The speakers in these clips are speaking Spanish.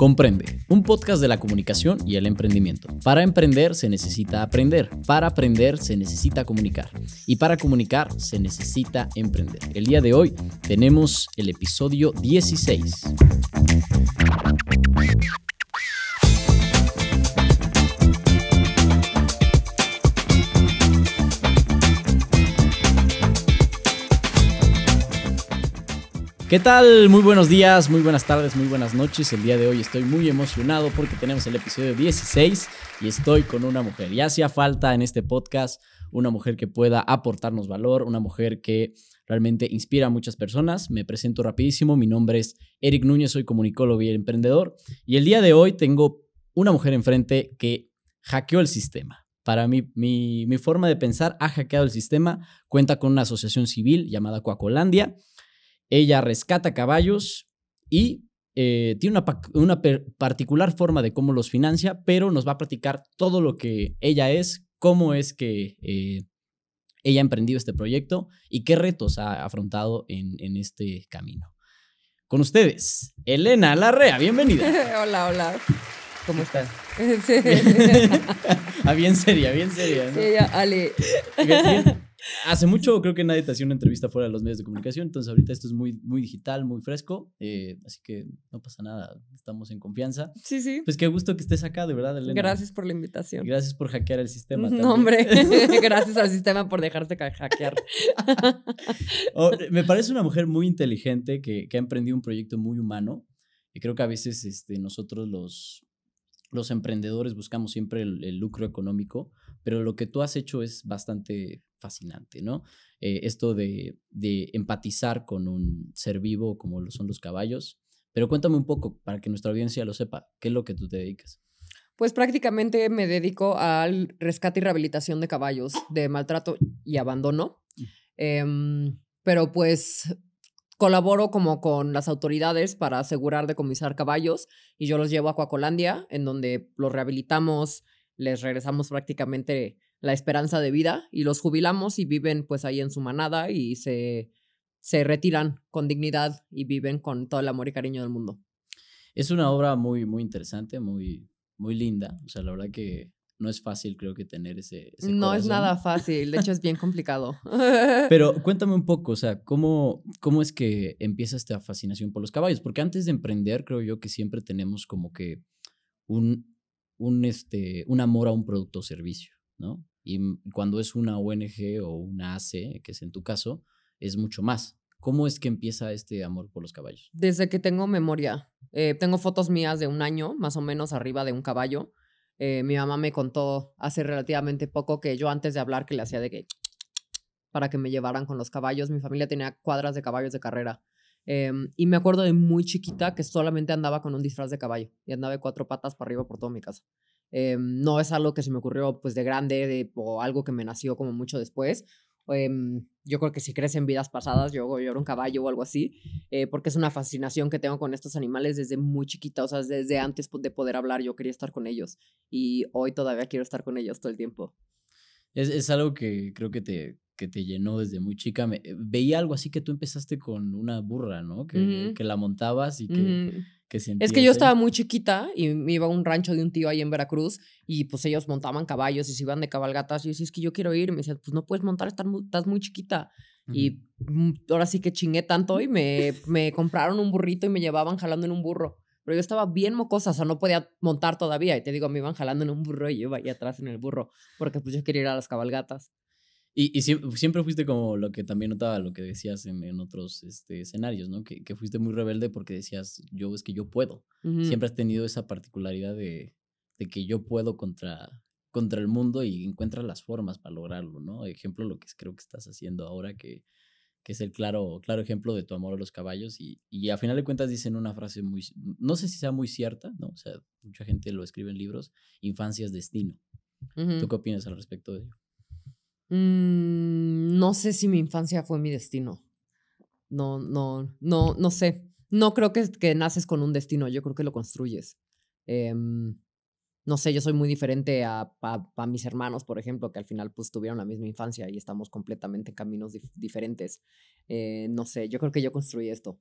Comprende, un podcast de la comunicación y el emprendimiento. Para emprender se necesita aprender, para aprender se necesita comunicar y para comunicar se necesita emprender. El día de hoy tenemos el episodio 16. ¿Qué tal? Muy buenos días, muy buenas tardes, muy buenas noches. El día de hoy estoy muy emocionado porque tenemos el episodio 16 y estoy con una mujer. Ya hacía falta en este podcast una mujer que pueda aportarnos valor, una mujer que realmente inspira a muchas personas. Me presento rapidísimo, mi nombre es Eric Núñez, soy comunicólogo y emprendedor y el día de hoy tengo una mujer enfrente que hackeó el sistema. Para mí, mi, mi forma de pensar ha hackeado el sistema, cuenta con una asociación civil llamada Coacolandia ella rescata caballos y eh, tiene una, una particular forma de cómo los financia, pero nos va a platicar todo lo que ella es, cómo es que eh, ella ha emprendido este proyecto y qué retos ha afrontado en, en este camino. Con ustedes, Elena Larrea, bienvenida. hola, hola. ¿Cómo estás? Sí. ah, bien seria, bien seria. Sí, ya, Ale. Hace mucho creo que nadie te hacía una entrevista fuera de los medios de comunicación, entonces ahorita esto es muy, muy digital, muy fresco, eh, así que no pasa nada, estamos en confianza. Sí, sí. Pues qué gusto que estés acá, de verdad, Elena. Gracias por la invitación. Gracias por hackear el sistema. No, hombre, gracias al sistema por dejarte hackear. Oh, me parece una mujer muy inteligente que, que, ha emprendido un proyecto muy humano y creo que a veces este, nosotros los, los emprendedores buscamos siempre el lucro económico, pero lo que tú has hecho es bastante fascinante, ¿no? Eh, esto de, empatizar con un ser vivo como lo son los caballos. Pero cuéntame un poco para que nuestra audiencia lo sepa, ¿qué es lo que tú te dedicas? Pues prácticamente me dedico al rescate y rehabilitación de caballos de maltrato y abandono. Em, pero pues colaboro como con las autoridades para asegurar decomisar caballos y yo los llevo a Coacolandia, en donde los rehabilitamos, les regresamos prácticamente la esperanza de vida y los jubilamos y viven pues ahí en su manada y se, se retiran con dignidad y viven con todo el amor y cariño del mundo. Es una obra muy, muy interesante, muy, muy linda. O sea, la verdad que no es fácil, creo que tener ese. no es nada fácil, de hecho es bien complicado. Pero cuéntame un poco, o sea, ¿cómo, ¿cómo es que empieza esta fascinación por los caballos? Porque antes de emprender, creo yo que siempre tenemos como que un, un, este, un amor a un producto o servicio, ¿no? Y cuando es una ONG o una AC, que es en tu caso, es mucho más. ¿Cómo es que empieza este amor por los caballos? Desde que tengo memoria. Eh, tengo fotos mías de un año, más o menos arriba de un caballo. Eh, mi mamá me contó hace relativamente poco que yo antes de hablar que le hacía de que para que me llevaran con los caballos. Mi familia tenía cuadras de caballos de carrera. Em, y me acuerdo de muy chiquita que solamente andaba con un disfraz de caballo y andaba de cuatro patas para arriba por toda mi casa. Em, no es algo que se me ocurrió pues de grande de, o algo que me nació como mucho después. Em, yo creo que si crees en vidas pasadas, yo, yo era un caballo o algo así, eh, porque es una fascinación que tengo con estos animales desde muy chiquita, o sea, desde antes de poder hablar yo quería estar con ellos y hoy todavía quiero estar con ellos todo el tiempo. Es, es algo que creo que te, que te llenó desde muy chica. Me, veía algo así que tú empezaste con una burra, ¿no? Que, que la montabas y que es que yo estaba muy chiquita y me iba a un rancho de un tío ahí en Veracruz y pues ellos montaban caballos y se iban de cabalgatas. Y yo decía, es que yo quiero ir. Y me decían, pues no puedes montar, estás muy, estás muy chiquita. Y mm, ahora sí que chingué tanto y me, me compraron un burrito y me llevaban jalando en un burro. Pero yo estaba bien mocosa, o sea, no podía montar todavía. Y te digo, me iban jalando en un burro y yo iba ahí atrás en el burro porque pues yo quería ir a las cabalgatas. Y, siempre, fuiste como lo que también notaba, lo que decías en, otros este, escenarios, ¿no? Que, que, fuiste muy rebelde porque decías, yo es que yo puedo. Siempre has tenido esa particularidad de, de, que yo puedo contra, contra el mundo y encuentras las formas para lograrlo, ¿no? Ejemplo, lo que creo que estás haciendo ahora, que, que es el claro, claro ejemplo de tu amor a los caballos. Y, y a final de cuentas dicen una frase muy, no sé si sea muy cierta, ¿no? O sea, mucha gente lo escribe en libros, infancia es destino. ¿Tú qué opinas al respecto de ello? Mm, no sé si mi infancia fue mi destino. No, no, no, no sé. No creo que, que naces con un destino, yo creo que lo construyes. Em, no sé, yo soy muy diferente a, a, mis hermanos, por ejemplo, que al final pues tuvieron la misma infancia y estamos completamente en caminos diferentes. Eh, no sé, yo creo que yo construí esto.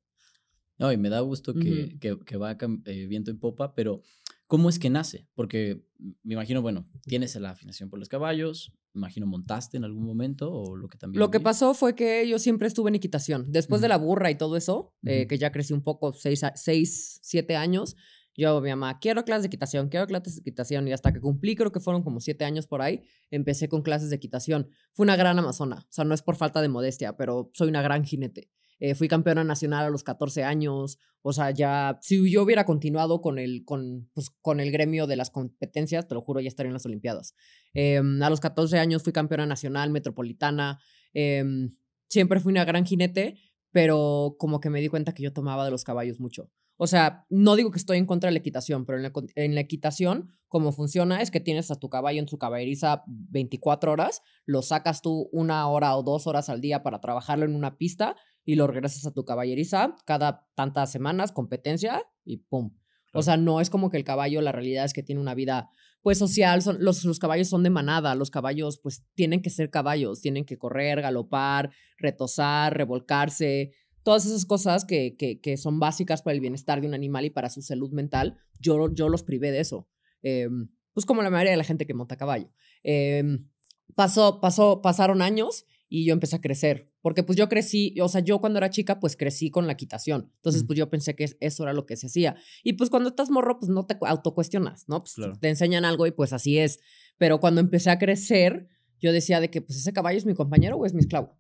No, y me da gusto que, que, que va eh, viento en popa, pero ¿cómo es que nace? Porque me imagino, bueno, tienes la afinación por los caballos, me imagino montaste en algún momento o lo que también... Lo que pasó fue que yo siempre estuve en equitación. Después de la burra y todo eso, eh, que ya crecí un poco, seis, seis, siete años, yo, mi mamá, quiero clases de equitación, quiero clases de equitación. Y hasta que cumplí, creo que fueron como siete años por ahí, empecé con clases de equitación. Fue una gran amazona. O sea, no es por falta de modestia, pero soy una gran jinete. Eh, fui campeona nacional a los 14 años. O sea, ya, si yo hubiera continuado con el, con, pues, con el gremio de las competencias, te lo juro, ya estaría en las Olimpiadas. Em, a los 14 años fui campeona nacional, metropolitana. Em, siempre fui una gran jinete, pero como que me di cuenta que yo tomaba de los caballos mucho. O sea, no digo que estoy en contra de la equitación, pero en la, equitación, como funciona es que tienes a tu caballo en su caballeriza 24 horas, lo sacas tú una hora o dos horas al día para trabajarlo en una pista y lo regresas a tu caballeriza cada tantas semanas, competencia y pum. O sea, no es como que el caballo, la realidad es que tiene una vida pues social, son, los, los caballos son de manada, los caballos pues tienen que ser caballos, tienen que correr, galopar, retosar, revolcarse, todas esas cosas que, que, son básicas para el bienestar de un animal y para su salud mental, yo, yo los privé de eso. Em, pues como la mayoría de la gente que monta caballo. Em, pasó, pasó, pasaron años y yo empecé a crecer, porque pues yo crecí, o sea, yo cuando era chica pues crecí con la quitación, entonces pues yo pensé que eso era lo que se hacía. Y pues cuando estás morro pues no te autocuestionas, ¿no? Pues te enseñan algo y pues así es. Pero cuando empecé a crecer, yo decía de que pues ese caballo es mi compañero o es mi esclavo.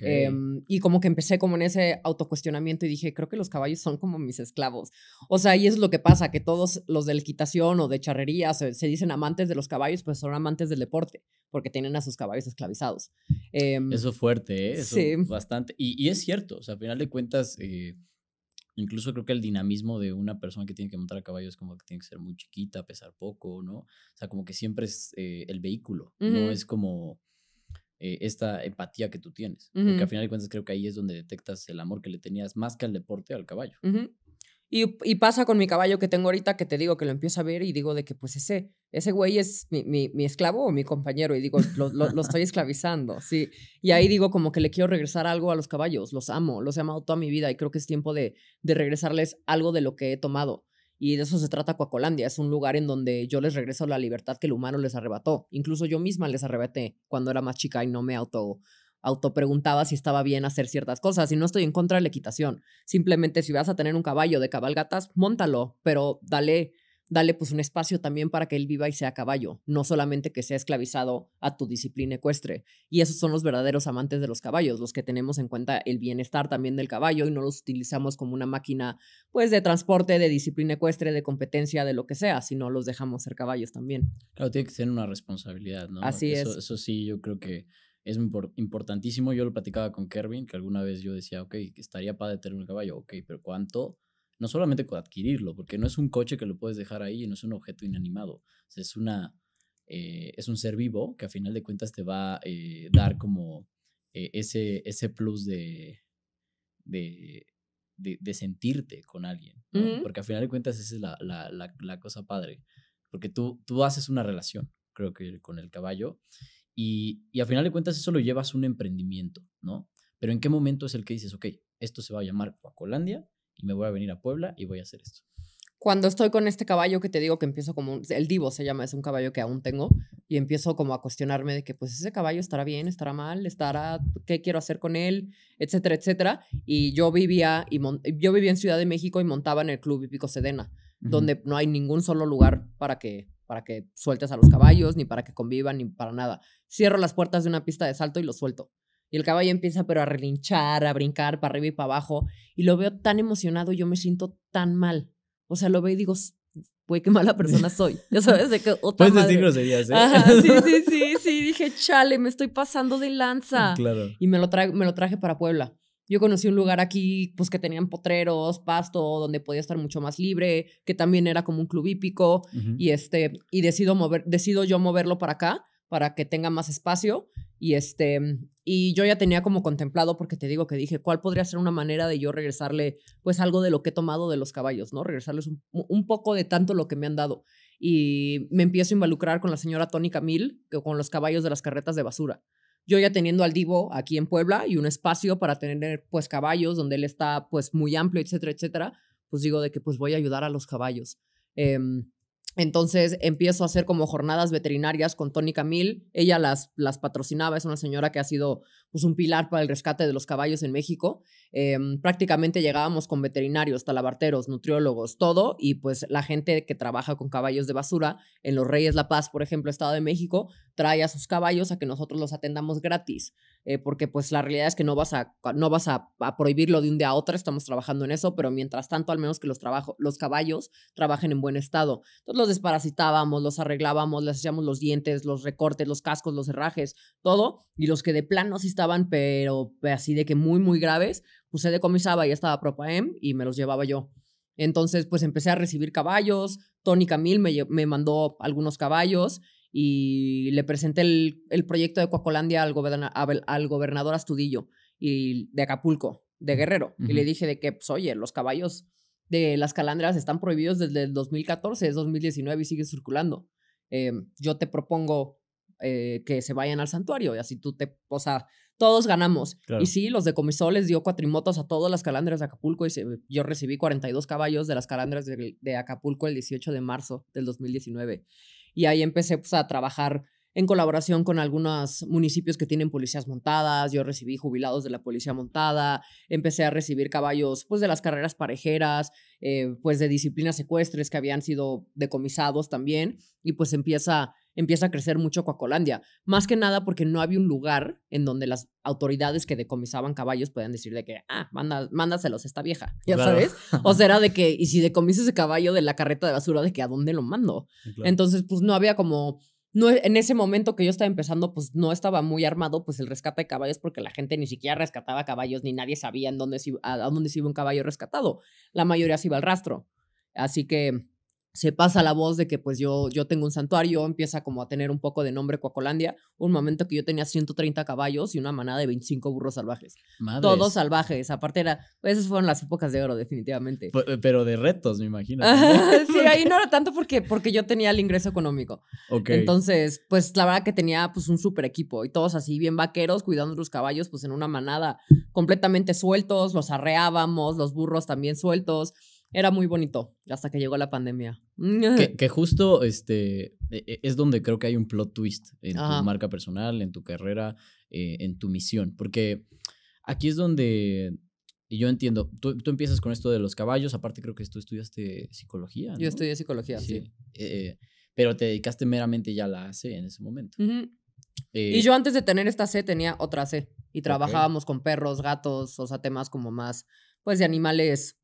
Em, y como que empecé como en ese autocuestionamiento y dije, creo que los caballos son como mis esclavos. O sea, y es lo que pasa, que todos los de la equitación o de charrería se, dicen amantes de los caballos, pues son amantes del deporte, porque tienen a sus caballos esclavizados. Em, eso es fuerte, ¿eh? Eso sí. Bastante. Y, y, es cierto, o sea, al final de cuentas, eh, incluso creo que el dinamismo de una persona que tiene que montar a caballo es como que tiene que ser muy chiquita, pesar poco, ¿no? O sea, como que siempre es eh, el vehículo, no es como eh, esta empatía que tú tienes. Porque al final de cuentas creo que ahí es donde detectas el amor que le tenías más que al deporte, al caballo. y, y, pasa con mi caballo que tengo ahorita que te digo que lo empiezo a ver y digo de que pues ese, ese güey es mi, mi, mi esclavo o mi compañero y digo, lo, lo, estoy esclavizando, sí. Y ahí digo como que le quiero regresar algo a los caballos, los amo, los he amado toda mi vida y creo que es tiempo de, de regresarles algo de lo que he tomado. Y de eso se trata Coacolandia. Es un lugar en donde yo les regreso la libertad que el humano les arrebató. Incluso yo misma les arrebaté cuando era más chica y no me auto, auto preguntaba si estaba bien hacer ciertas cosas. Y no estoy en contra de la equitación. Simplemente si vas a tener un caballo de cabalgatas, móntalo, pero dale dale pues un espacio también para que él viva y sea caballo, no solamente que sea esclavizado a tu disciplina ecuestre. Y esos son los verdaderos amantes de los caballos, los que tenemos en cuenta el bienestar también del caballo y no los utilizamos como una máquina pues de transporte, de disciplina ecuestre, de competencia, de lo que sea, sino los dejamos ser caballos también. Claro, tiene que ser una responsabilidad, ¿no? Así es. Eso sí, yo creo que es importantísimo. Yo lo platicaba con Kervin, que alguna vez yo decía, ok, estaría padre tener un caballo, ok, pero ¿cuánto? No solamente con adquirirlo, porque no es un coche que lo puedes dejar ahí, no es un objeto inanimado, es, una, eh, es un ser vivo que a final de cuentas te va a eh, dar como eh, ese, ese plus de, de, de, sentirte con alguien, porque a final de cuentas esa es la, la, la, cosa padre, porque tú, tú haces una relación, creo que con el caballo, y, y a final de cuentas eso lo llevas a un emprendimiento, ¿no? Pero ¿en qué momento es el que dices, ok, esto se va a llamar Coacolandia y me voy a venir a Puebla y voy a hacer esto. Cuando estoy con este caballo que te digo que empiezo como, el divo se llama, es un caballo que aún tengo, y empiezo como a cuestionarme de que pues ese caballo estará bien, estará mal, estará, qué quiero hacer con él, etcétera, etcétera. Y yo vivía, y yo vivía en Ciudad de México y montaba en el Club Hípico Sedena, donde no hay ningún solo lugar para que, para que sueltes a los caballos, ni para que convivan, ni para nada. Cierro las puertas de una pista de salto y los suelto. Y el caballo empieza pero a relinchar, a brincar para arriba y para abajo. Y lo veo tan emocionado, yo me siento tan mal. O sea, lo veo y digo, güey, qué mala persona soy. Ya sabes, de que otra Puedes decir groserías, ¿eh? sí, sí, sí, sí. Dije, chale, me estoy pasando de lanza. Claro. Y me lo, me lo traje para Puebla. Yo conocí un lugar aquí, pues que tenían potreros, pasto, donde podía estar mucho más libre, que también era como un club hípico. Y este, y decido mover, decido yo moverlo para acá para que tenga más espacio. Y, este, y yo ya tenía como contemplado, porque te digo que dije, ¿cuál podría ser una manera de yo regresarle pues algo de lo que he tomado de los caballos, ¿no? Regresarles un, un poco de tanto lo que me han dado. Y me empiezo a involucrar con la señora Tony Camil, que con los caballos de las carretas de basura. yo ya teniendo al Divo aquí en Puebla y un espacio para tener pues caballos donde él está pues muy amplio, etcétera, etcétera, pues digo de que pues voy a ayudar a los caballos. Em, entonces empiezo a hacer como jornadas veterinarias con Tony Camil. Ella las, las patrocinaba, es una señora que ha sido pues, un pilar para el rescate de los caballos en México. Em, prácticamente llegábamos con veterinarios, talabarteros, nutriólogos, todo, y pues la gente que trabaja con caballos de basura en los Reyes La Paz, por ejemplo, Estado de México, trae a sus caballos a que nosotros los atendamos gratis. Eh, porque pues la realidad es que no vas, a, no vas a, prohibirlo de un día a otro, estamos trabajando en eso, pero mientras tanto, al menos que los, trabajo, los caballos trabajen en buen estado. Entonces los desparasitábamos, los arreglábamos, les hacíamos los dientes, los recortes, los cascos, los herrajes, todo, y los que de plano sí estaban, pero así de que muy, muy graves, pues se decomisaba, ya estaba Propaem y me los llevaba yo. Entonces, pues empecé a recibir caballos. Tony Camil me, me mandó algunos caballos y le presenté el, proyecto de Coacolandia al, al, gobernador Astudillo y de Acapulco, de Guerrero. Y le dije de que, pues, oye, los caballos de las calandras están prohibidos desde el 2014, es 2019 y sigue circulando. Em, yo te propongo eh, que se vayan al santuario y así tú te, o sea, todos ganamos. Y sí, los de Comisoles dio cuatrimotos a todas las calandras de Acapulco y yo recibí 42 caballos de las calandras de, de, Acapulco el 18 de marzo del 2019. Y ahí empecé pues, a trabajar en colaboración con algunos municipios que tienen policías montadas. Yo recibí jubilados de la policía montada, empecé a recibir caballos pues de las carreras parejeras, eh, pues de disciplinas secuestres que habían sido decomisados también y pues empieza empieza a crecer mucho Coacolandia. Más que nada porque no había un lugar en donde las autoridades que decomisaban caballos podían decir de que, ah, manda, mándaselos esta vieja, ya sabes. O sea, era de que, y si decomiso ese caballo de la carreta de basura, de que a dónde lo mando. Entonces, pues no había como no, en ese momento que yo estaba empezando, pues no estaba muy armado, pues el rescate de caballos, porque la gente ni siquiera rescataba caballos, ni nadie sabía dónde a, dónde se iba un caballo rescatado. La mayoría se iba al rastro. Así que se pasa la voz de que pues yo, yo tengo un santuario, empieza como a tener un poco de nombre Coacolandia, un momento que yo tenía 130 caballos y una manada de 25 burros salvajes. Todos salvajes, aparte era, pues esas fueron las épocas de oro definitivamente. Eh, pero de retos, me imagino. sí, ahí no era tanto porque, porque yo tenía el ingreso económico. Entonces, pues la verdad que tenía pues un super equipo y todos así bien vaqueros cuidando los caballos pues en una manada completamente sueltos, los arreábamos, los burros también sueltos era muy bonito hasta que llegó la pandemia. Que, justo este, e, e, es donde creo que hay un plot twist en tu marca personal, en tu carrera, eh, en tu misión. Porque aquí es donde yo entiendo, tú, tú, empiezas con esto de los caballos, aparte creo que tú estudiaste psicología. Yo estudié psicología, sí. Eh, pero te dedicaste meramente ya a la C en ese momento. y eh, yo antes de tener esta C tenía otra C y trabajábamos con perros, gatos, o sea, temas como más, pues de animales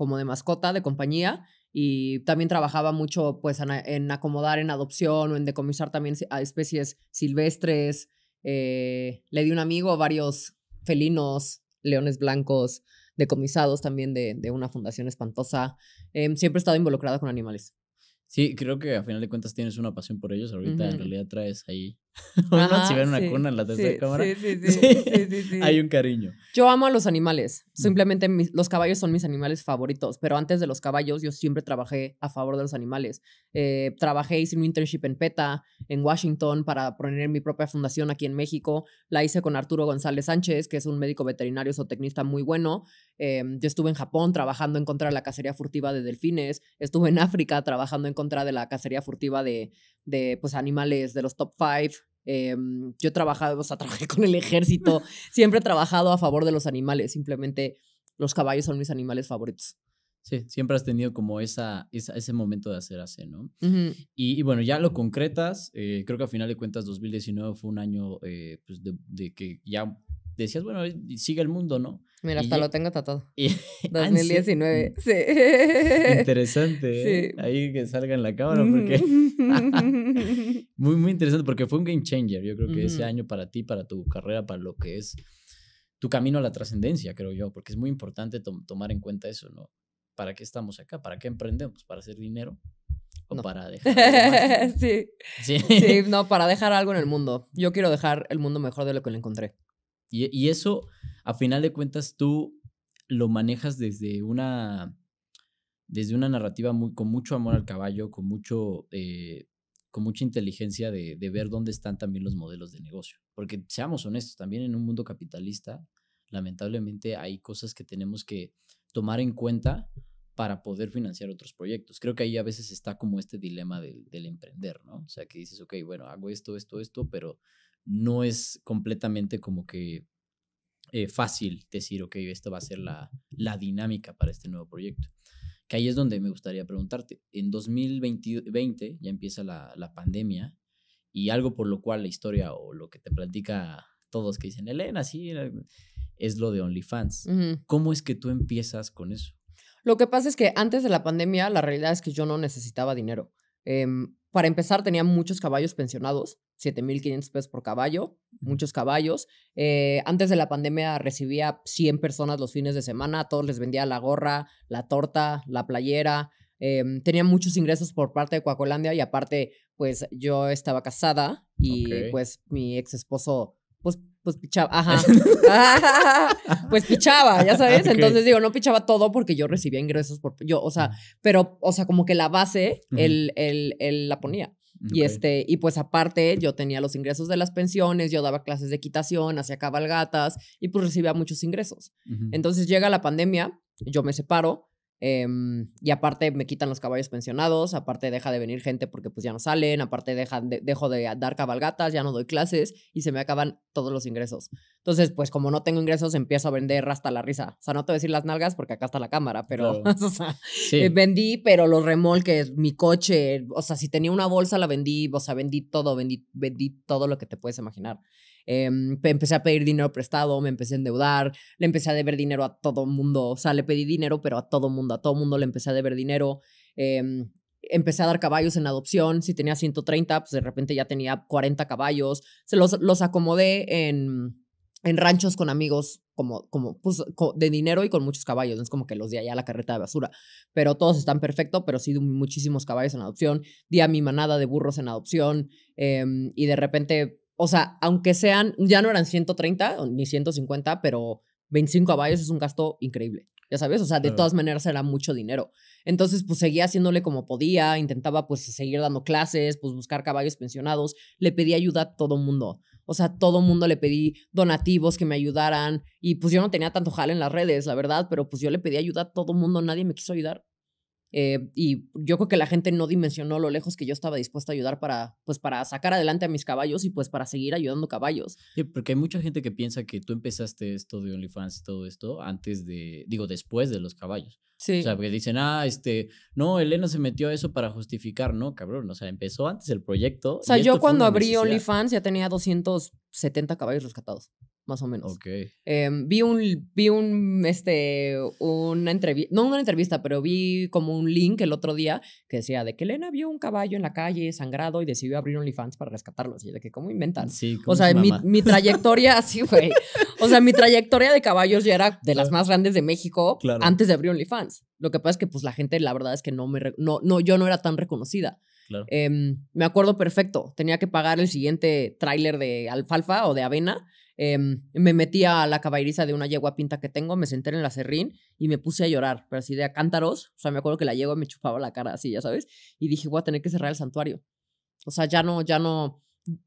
como de mascota, de compañía, y también trabajaba mucho pues en, acomodar en adopción o en decomisar también a especies silvestres. Eh, le di un amigo varios felinos, leones blancos, decomisados también de, de una fundación espantosa. Em, siempre he estado involucrada con animales. Sí, creo que a final de cuentas tienes una pasión por ellos. Ahorita en realidad traes ahí. Si ven una cuna en la tercera cámara. Sí sí sí, Hay un cariño. Yo amo a los animales. Simplemente los caballos son mis animales favoritos. Pero antes de los caballos, yo siempre trabajé a favor de los animales. Eh, trabajé, hice un internship en PETA, en Washington, para poner mi propia fundación aquí en México. La hice con Arturo González Sánchez, que es un médico veterinario zootecnista muy bueno. Em, yo estuve en Japón trabajando en contra de la cacería furtiva de delfines. Estuve en África trabajando en contra de la cacería furtiva de, de pues, animales de los top five. Em, yo he trabajado, o sea, trabajé con el ejército. Siempre he trabajado a favor de los animales. Simplemente los caballos son mis animales favoritos. Sí, siempre has tenido como esa, ese momento de hacer así, ¿no? y, bueno, ya lo concretas, eh, creo que a final de cuentas 2019 fue un año eh, pues de, de, que ya decías, bueno, sigue el mundo, ¿no? Mira, hasta lo tengo tatuado. 2019, sí. Interesante, ¿eh? Ahí que salga en la cámara porque... muy, muy interesante porque fue un game changer, yo creo que ese año para ti, para tu carrera, para lo que es tu camino a la trascendencia, creo yo, porque es muy importante tomar en cuenta eso, ¿no? ¿Para qué estamos acá? ¿Para qué emprendemos? ¿Para hacer dinero? ¿O para dejar? sí. sí. Sí, no, para dejar algo en el mundo. Yo quiero dejar el mundo mejor de lo que lo encontré. Y, eso, a final de cuentas, tú lo manejas desde una, desde una narrativa muy, con mucho amor al caballo, con mucho, eh, con mucha inteligencia de, de ver dónde están también los modelos de negocio. Porque seamos honestos, también en un mundo capitalista, lamentablemente hay cosas que tenemos que tomar en cuenta para poder financiar otros proyectos. Creo que ahí a veces está como este dilema del, del emprender, ¿no? O sea, que dices, ok, bueno, hago esto, esto, esto, pero no es completamente como que eh, fácil decir, ok, esto va a ser la, la dinámica para este nuevo proyecto. Que ahí es donde me gustaría preguntarte. En 2020 ya empieza la, la pandemia y algo por lo cual la historia o lo que te platica todos que dicen, Elena, sí, es lo de OnlyFans. ¿Cómo es que tú empiezas con eso? Lo que pasa es que antes de la pandemia, la realidad es que yo no necesitaba dinero. Em, para empezar, tenía muchos caballos pensionados, 7.500 pesos por caballo, muchos caballos. Eh, antes de la pandemia recibía 100 personas los fines de semana, a todos les vendía la gorra, la torta, la playera. Em, tenía muchos ingresos por parte de Coacolandia y aparte, pues yo estaba casada y pues mi ex esposo, pues, pues pichaba, ajá. pues pichaba, ya sabes. Entonces digo, no pichaba todo porque yo recibía ingresos por yo, o sea, pero, o sea, como que la base, él, él, él la ponía. Y este, y pues aparte, yo tenía los ingresos de las pensiones, yo daba clases de equitación, hacía cabalgatas y pues recibía muchos ingresos. Entonces llega la pandemia, yo me separo. Em, y aparte me quitan los caballos pensionados, aparte deja de venir gente porque pues ya no salen, aparte deja de- dejo de dar cabalgatas, ya no doy clases y se me acaban todos los ingresos. Entonces, pues como no tengo ingresos, empiezo a vender hasta la risa. O sea, no te voy a decir las nalgas porque acá está la cámara, pero Claro. o sea, Sí. eh, vendí, pero los remolques, mi coche, o sea, si tenía una bolsa la vendí, o sea, vendí todo, vendí, vendí todo lo que te puedes imaginar. Pe- empecé a pedir dinero prestado, me empecé a endeudar, le empecé a deber dinero a todo mundo, o sea, le pedí dinero, pero a todo mundo, a todo mundo le empecé a deber dinero. Em, empecé a dar caballos en adopción, si tenía 130, pues de repente ya tenía 40 caballos, se los, los acomodé en, en ranchos con amigos como, como pues, de dinero y con muchos caballos, no es como que los di allá a la carreta de basura, pero todos están perfectos, pero sí muchísimos caballos en adopción, di a mi manada de burros en adopción em, y de repente, o sea, aunque sean, ya no eran 130 o ni 150, pero 25 caballos es un gasto increíble. Ya sabes, o sea, de Claro. todas maneras era mucho dinero. Entonces, pues seguía haciéndole como podía, intentaba pues seguir dando clases, pues buscar caballos pensionados, le pedí ayuda a todo mundo. O sea, a todo mundo le pedí donativos que me ayudaran y pues yo no tenía tanto jale en las redes, la verdad, pero pues yo le pedí ayuda a todo mundo, nadie me quiso ayudar. Eh, y yo creo que la gente no dimensionó lo lejos que yo estaba dispuesta a ayudar para, pues, para sacar adelante a mis caballos y pues para seguir ayudando caballos. Sí, porque hay mucha gente que piensa que tú empezaste esto de OnlyFans y todo esto antes de, digo, después de los caballos. Sí. O sea, porque dicen, ah, este, no, Elena se metió a eso para justificar, no, cabrón, o sea, empezó antes el proyecto. O sea, yo cuando abrí. OnlyFans ya tenía 270 caballos rescatados, más o menos. Ok. Em, vi un, vi un, este, una entrevista, no una entrevista, pero vi como un link el otro día que decía de que Elena vio un caballo en la calle sangrado y decidió abrir OnlyFans para rescatarlos. Y de que, ¿cómo inventan? Sí, O ¿cómo sea, mi, mi trayectoria, así, güey. O sea, mi trayectoria de caballos ya era de las más grandes de México Claro. antes de abrir OnlyFans. Lo que pasa es que, pues, la gente, la verdad es que no me, no, no, yo no era tan reconocida. Claro. Em, me acuerdo perfecto. Tenía que pagar el siguiente tráiler de alfalfa o de avena. Em, me metí a la caballeriza de una yegua pinta que tengo, me senté en la serrín y me puse a llorar, pero así de a cántaros. O sea, me acuerdo que la yegua me chupaba la cara así, ya sabes. Y dije, voy a tener que cerrar el santuario. O sea, ya no, ya no.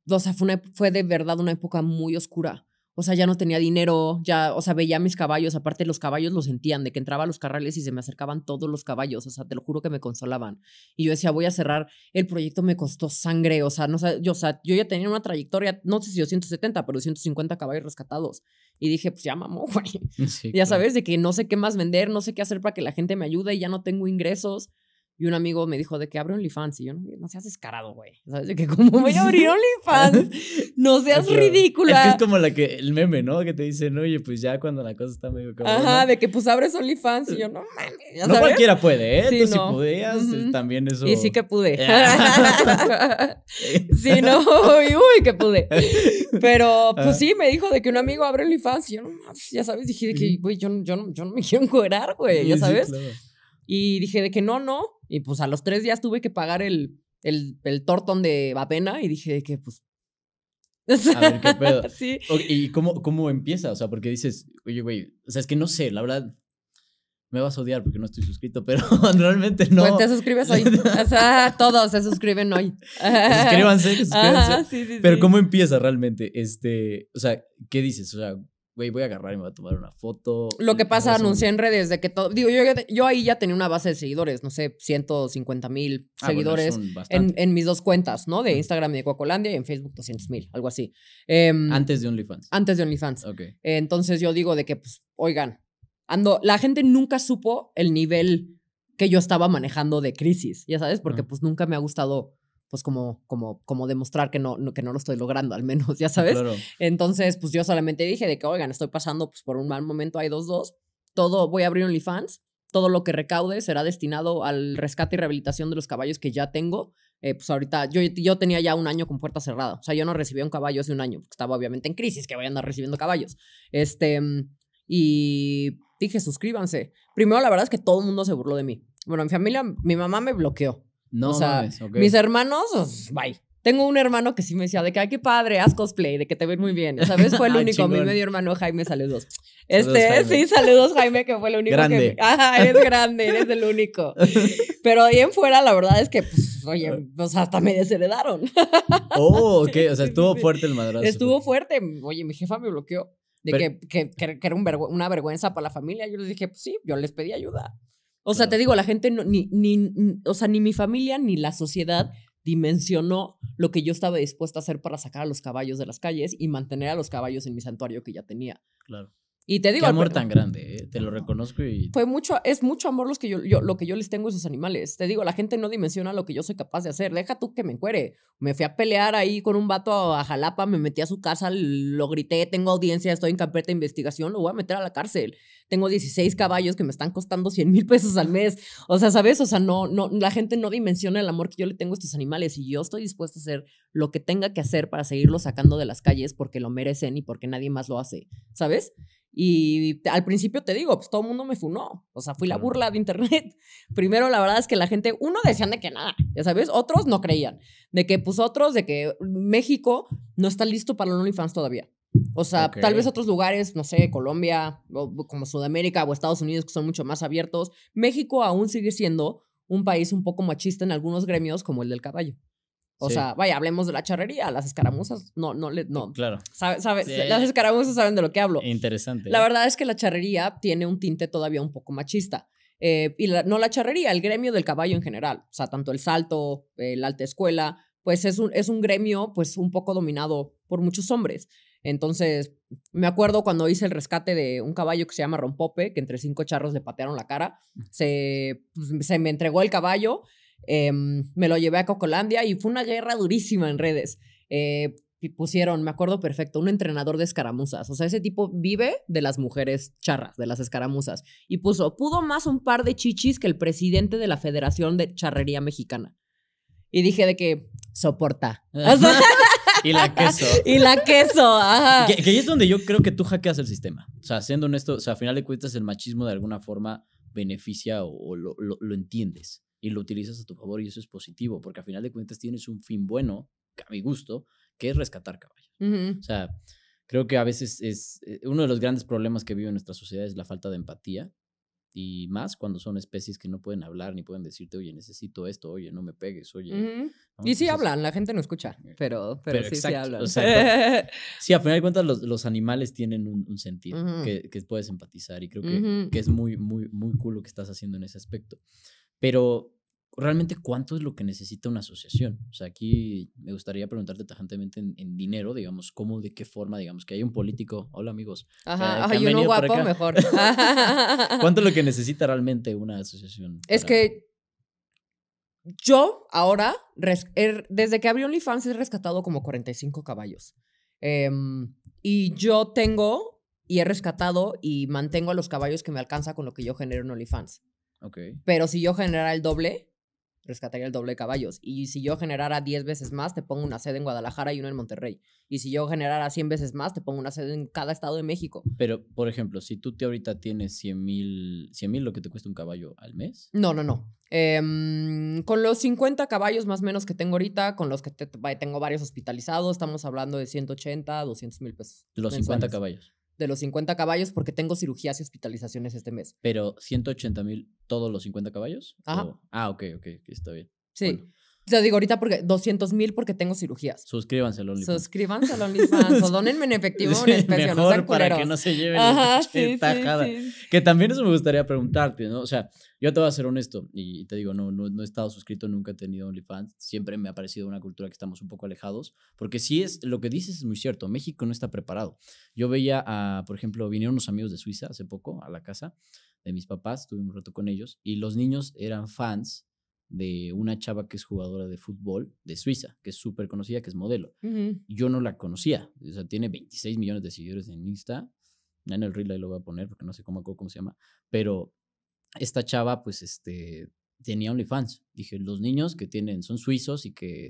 O sea, fue, de verdad una época muy oscura. O sea, ya no tenía dinero, ya, o sea, veía mis caballos, aparte los caballos lo sentían, de que entraba a los carrales y se me acercaban todos los caballos, o sea, te lo juro que me consolaban. Y yo decía, voy a cerrar, el proyecto me costó sangre, o sea, no sé, yo, o sea, yo ya tenía una trayectoria, no sé si 270, pero 150 caballos rescatados. Y dije, pues ya mamó, güey. Sí, Ya claro. sabes, de que no sé qué más vender, no sé qué hacer para que la gente me ayude y ya no tengo ingresos. Y un amigo me dijo de que abre OnlyFans. Y yo, no, no seas descarado, güey. ¿Sabes? De que, ¿cómo voy a abrir OnlyFans? No seas ridícula. Es que es como la que, el meme, ¿no? Que te dicen, oye, pues ya cuando la cosa está medio cabrona. Ajá, de que pues abres OnlyFans. Y yo, no mames. ¿ya no sabes? cualquiera puede, ¿eh? Sí, Tú si podías, también eso. Y sí que pude. Sí, no, uy, uy, que pude. Pero, pues Ah. sí, me dijo de que un amigo abre OnlyFans. Y yo, no, mames, ya sabes, dije de que, güey, yo, no- yo, no- yo no me quiero encuerar, güey, ya Sí, sabes. claro. Y dije de que no, no. Y pues a los tres días tuve que pagar el, el, el tortón de avena y dije que pues... A ver, ¿qué pedo? sí. ¿Y cómo, cómo empieza? O sea, porque dices, oye, güey, o sea, es que no sé, la verdad, me vas a odiar porque no estoy suscrito, pero realmente no. Pues te suscribes hoy. O sea, todos se suscriben hoy. suscríbanse, suscríbanse. Ajá, sí, sí, Pero sí. ¿cómo empieza realmente? Este, o sea, ¿qué dices? O sea, güey, voy a agarrar y me voy a tomar una foto. Lo que pasa, anuncié en redes de que todo. Digo, yo, yo ahí ya tenía una base de seguidores, no sé, 150 mil Ah, bueno, seguidores son en, mis dos cuentas, ¿no? De Instagram y de Cocolandia y en Facebook 200 mil, algo así. Em, Antes de OnlyFans. antes de OnlyFans. Ok. Entonces yo digo de que, pues, oigan, ando, la gente nunca supo el nivel que yo estaba manejando de crisis, ya sabes, porque pues nunca me ha gustado, pues como, como, como demostrar que no, no- que no lo estoy logrando, al menos, ya sabes. Claro. Entonces, pues yo solamente dije de que, oigan, estoy pasando pues, por un mal momento, hay dos, dos, todo, voy a abrir OnlyFans, todo lo que recaude será destinado al rescate y rehabilitación de los caballos que ya tengo. Eh, pues ahorita, yo, yo tenía ya un año con puerta cerrada, o sea, yo no recibía un caballo hace un año, porque estaba obviamente en crisis, que voy a andar recibiendo caballos. Este, mm, y dije, suscríbanse. Primero, la verdad es que todo el mundo se burló de mí. Bueno, mi familia, mi mamá me bloqueó. No o sea, mames. Mis hermanos, pues, bye. Tengo un hermano que sí me decía de que, ay, qué padre, haz cosplay, de que te ven muy bien. ¿Sabes? Fue el Ah, único, mi medio hermano Jaime, saludos. Saludos, Este, Jaime. sí, saludos, Jaime, que fue el único Grande. que... Ajá, eres grande, eres el único. Pero ahí en fuera, la verdad es que, pues, oye, pues hasta me desheredaron. Oh, ok. O sea, estuvo fuerte el madrazo. Estuvo fuerte. Oye, mi jefa me bloqueó. De Pero- que, que, que- que era un vergü- una vergüenza para la familia. Yo les dije, pues sí, yo les pedí ayuda. O sea, te digo, la gente, no, ni, ni, o sea, ni mi familia ni la sociedad dimensionó lo que yo estaba dispuesta a hacer para sacar a los caballos de las calles y mantener a los caballos en mi santuario que ya tenía. Claro. Y te digo, Qué amor tan grande, ¿eh? Te lo reconozco y. fue mucho, es mucho amor los que yo, yo- lo que yo les tengo a esos animales. Te digo, la gente no dimensiona lo que yo soy capaz de hacer. Deja tú que me encuere. Me fui a pelear ahí con un vato a Jalapa, me metí a su casa, lo grité, tengo audiencia, estoy en carpeta de investigación, lo voy a meter a la cárcel. Tengo 16 caballos que me están costando 100 mil pesos al mes. O sea, ¿sabes? O sea, no, no, la gente no dimensiona el amor que yo le tengo a estos animales y yo estoy dispuesta a hacer lo que tenga que hacer para seguirlos sacando de las calles porque lo merecen y porque nadie más lo hace, ¿sabes? Y al principio te digo, pues todo el mundo me funó. O sea, fui la burla de internet. Primero, la verdad es que la gente, uno decían de que nada, ya sabes, otros no creían. De que, pues otros, de que México no está listo para el OnlyFans todavía. O sea, Ok. tal vez otros lugares, no sé, Colombia, o como Sudamérica o Estados Unidos, que son mucho más abiertos. México aún sigue siendo un país un poco machista en algunos gremios, como el del caballo. O Sí. sea, vaya, hablemos de la charrería, las escaramuzas, no, no, no, Claro. sabe, sabe- Sí. las escaramuzas saben de lo que hablo. Interesante. La verdad es que la charrería tiene un tinte todavía un poco machista. Eh, y la- no la charrería, el gremio del caballo en general. O sea, tanto el salto, eh, la alta escuela, pues es un, es un gremio pues un poco dominado por muchos hombres. Entonces, me acuerdo cuando hice el rescate de un caballo que se llama Rompope, que entre cinco charros le patearon la cara. Se, pues, se me entregó el caballo, em, me lo llevé a Cocolandia y fue una guerra durísima en redes. Eh, pusieron, me acuerdo perfecto, un entrenador de escaramuzas. O sea, ese tipo vive de las mujeres charras, de las escaramuzas. Y puso, pudo más un par de chichis que el presidente de la Federación de Charrería Mexicana. Y dije de que soporta. Y la queso. y la queso, ajá. Que, que ahí es donde yo creo que tú hackeas el sistema. O sea, siendo honesto, o sea, a final de cuentas el machismo de alguna forma beneficia o, o lo, lo- lo entiendes y lo utilizas a tu favor y eso es positivo, porque a final de cuentas tienes un fin bueno, a mi gusto, que es rescatar caballos. Ujú. O sea, creo que a veces es eh, uno de los grandes problemas que vive nuestra sociedad es la falta de empatía y más cuando son especies que no pueden hablar ni pueden decirte, oye, necesito esto, oye, no me pegues, oye. Y sí Entonces, hablan, la gente no escucha, pero, pero, Pero sí, sí exacto, hablan. o sea, Sí, a final de cuentas los, los animales tienen un, un sentido que, que puedes empatizar y creo que, que es muy, muy, muy cool lo que estás haciendo en ese aspecto. Pero realmente, ¿cuánto es lo que necesita una asociación? O sea, aquí me gustaría preguntarte tajantemente en, en dinero, digamos, cómo, de qué forma, digamos, que hay un político, hola amigos, Ajá, que ajá, han y uno guapo mejor. ¿cuánto es lo que necesita realmente una asociación? Es para- que yo ahora, he- desde que abrí OnlyFans, he rescatado como 45 caballos. Em, y yo tengo y he rescatado y mantengo a los caballos que me alcanza con lo que yo genero en OnlyFans. Ok. Pero si yo generara el doble, rescataría el doble de caballos. Y si yo generara 10 veces más, te pongo una sede en Guadalajara y una en Monterrey. Y si yo generara 100 veces más, te pongo una sede en cada estado de México. Pero, por ejemplo, si tú te ahorita tienes 100 mil, 100 mil lo que te cuesta un caballo al mes, No, no, no. Em, con los 50 caballos más o menos que tengo ahorita, con los que te- tengo varios hospitalizados, estamos hablando de 180, 200 mil pesos. los 50 mensuales. caballos. De los 50 caballos porque tengo cirugías y hospitalizaciones este mes. Pero 180 mil todos los 50 caballos. Ajá. ¿O? Ah, ok, ok, está bien. Sí. Bueno. Te digo ahorita porque 200 mil porque tengo cirugías. Suscríbanse al OnlyFans. Suscríbanse al OnlyFans o donenme en efectivo o en Sí, especie. no mejor sean para que no se lleven Ajá, sí, sí, tajada. sí. Que también eso me gustaría preguntarte, ¿no? O sea, yo te voy a ser honesto y te digo, no, no, no he estado suscrito, nunca he tenido OnlyFans. Siempre me ha parecido una cultura que estamos un poco alejados, porque sí es, lo que dices es muy cierto, México no está preparado. Yo veía a, por ejemplo, vinieron unos amigos de Suiza hace poco a la casa de mis papás, tuve un rato con ellos, y los niños eran fans de una chava que es jugadora de fútbol de Suiza, que es súper conocida, que es modelo yo no la conocía. O sea, tiene 26 millones de seguidores en Insta. En el reel ahí lo voy a poner porque no sé cómo, cómo se llama. Pero esta chava, pues, este, tenía OnlyFans. Dije, los niños que tienen, son suizos y que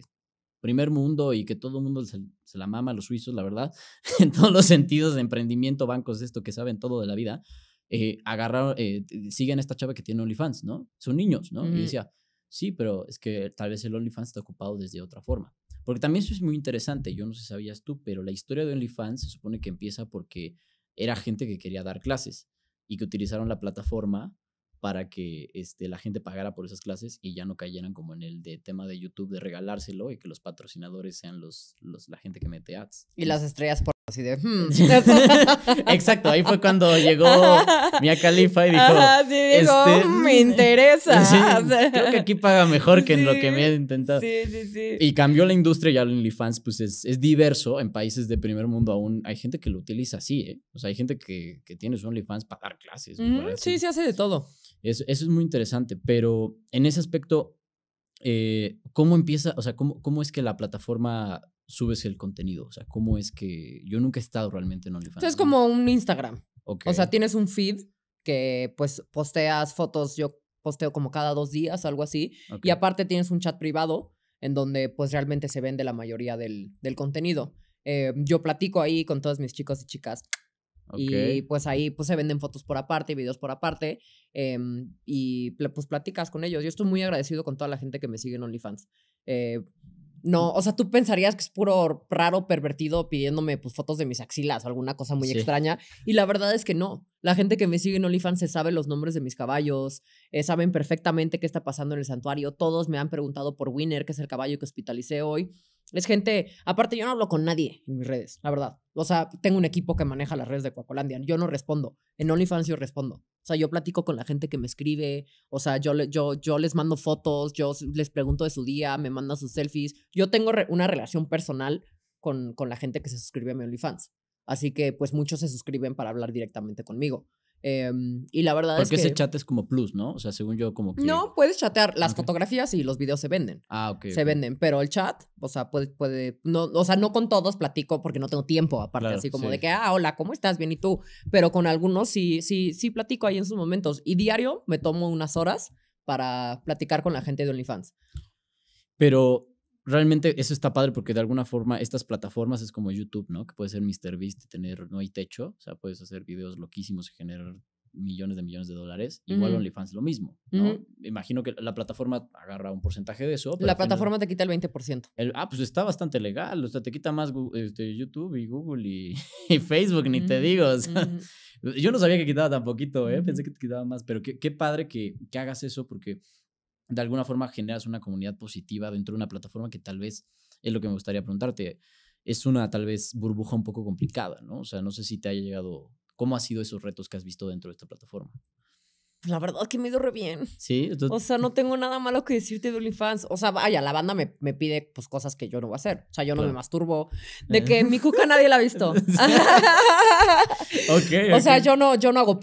primer mundo y que todo el mundo se, se la mama a los suizos, la verdad, en todos los sentidos de emprendimiento, bancos, esto que saben todo de la vida, eh, agarraron, eh, siguen a esta chava que tiene OnlyFans, ¿no? Son niños, ¿no? Y decía, sí, pero es que tal vez el OnlyFans está ocupado desde otra forma. Porque también eso es muy interesante, yo no sé si sabías tú, pero la historia de OnlyFans se supone que empieza porque era gente que quería dar clases y que utilizaron la plataforma para que este, la gente pagara por esas clases y ya no cayeran como en el de tema de YouTube de regalárselo y que los patrocinadores sean los, los la gente que mete ads. Y las estrellas por así de. hmm. Exacto, ahí fue cuando llegó Mia Khalifa y dijo, Ajá, sí, dijo, este, "Mm, me interesa. Sí, O sea, creo que aquí paga mejor que en lo que me he intentado. Sí, sí, sí. Y cambió la industria y OnlyFans pues es, es diverso. En países de primer mundo aún hay gente que lo utiliza así, ¿eh? O sea, hay gente que, que tiene su OnlyFans para dar clases. Sí, se hace de todo. Eso, eso es muy interesante, pero en ese aspecto, eh, ¿cómo empieza? O sea, ¿cómo, ¿cómo es que la plataforma subes el contenido? O sea, ¿cómo es que yo nunca he estado realmente en OnlyFans? Es como un Instagram. Ok, O sea, tienes un feed que pues posteas fotos, yo posteo como cada dos días, algo así. Y aparte tienes un chat privado en donde pues realmente se vende la mayoría del, del contenido. Eh, yo platico ahí con todos mis chicos y chicas y pues ahí pues se venden fotos por aparte, videos por aparte em, y pues platicas con ellos. Yo estoy muy agradecido con toda la gente que me sigue en OnlyFans. Eh, no, o sea, tú pensarías que es puro raro pervertido pidiéndome pues fotos de mis axilas o alguna cosa muy Sí. extraña y la verdad es que no. La gente que me sigue en OnlyFans se sabe los nombres de mis caballos, eh, saben perfectamente qué está pasando en el santuario. Todos me han preguntado por Winner, que es el caballo que hospitalicé hoy. Es gente, aparte yo no hablo con nadie en mis redes, la verdad. O sea, tengo un equipo que maneja las redes de Coacolandia. Yo no respondo. En OnlyFans yo respondo. O sea, yo platico con la gente que me escribe. O sea, yo, yo, yo les mando fotos, yo les pregunto de su día, me mandan sus selfies. Yo tengo una relación personal con, con la gente que se suscribe a mi OnlyFans. Así que, pues, muchos se suscriben para hablar directamente conmigo. Em, y la verdad Porque es que... ese chat es como plus, ¿no? O sea, según yo, como que. No, puedes chatear. Las fotografías y los videos se venden. Ah, ok. se venden, pero el chat, o sea, puede, puede, no, o sea, no con todos platico porque no tengo tiempo, aparte, Claro, así como sí. de que, ah, hola, ¿cómo estás? Bien, ¿y tú? Pero con algunos sí, sí, sí platico ahí en sus momentos. Y diario me tomo unas horas para platicar con la gente de OnlyFans. Pero realmente eso está padre porque de alguna forma estas plataformas es como YouTube, ¿no? Que puede ser MrBeast y tener, no hay techo, o sea, puedes hacer videos loquísimos y generar millones de millones de dólares. Igual. OnlyFans lo mismo, ¿no? Imagino que la plataforma agarra un porcentaje de eso. pero La final- plataforma te quita el 20%. el- ah, pues está bastante legal, o sea, te quita más este, YouTube y Google y, y Facebook, ni te digo. o sea, ujú. yo no sabía que quitaba tan poquito, ¿eh? Pensé que te quitaba más, pero qué, qué padre que, que hagas eso porque de alguna forma generas una comunidad positiva dentro de una plataforma que tal vez es lo que me gustaría preguntarte. Es una tal vez burbuja un poco complicada, ¿no? O sea, no sé si te haya llegado, ¿cómo han sido esos retos que has visto dentro de esta plataforma? La verdad que me ha ido re bien. Sí, entonces, O sea, no tengo nada malo que decirte de OnlyFans. O sea, vaya, la banda me, me pide pues cosas que yo no voy a hacer. O sea, yo no me masturbo. De que mi cuca nadie la ha visto. ok, o sea, yo no, yo no hago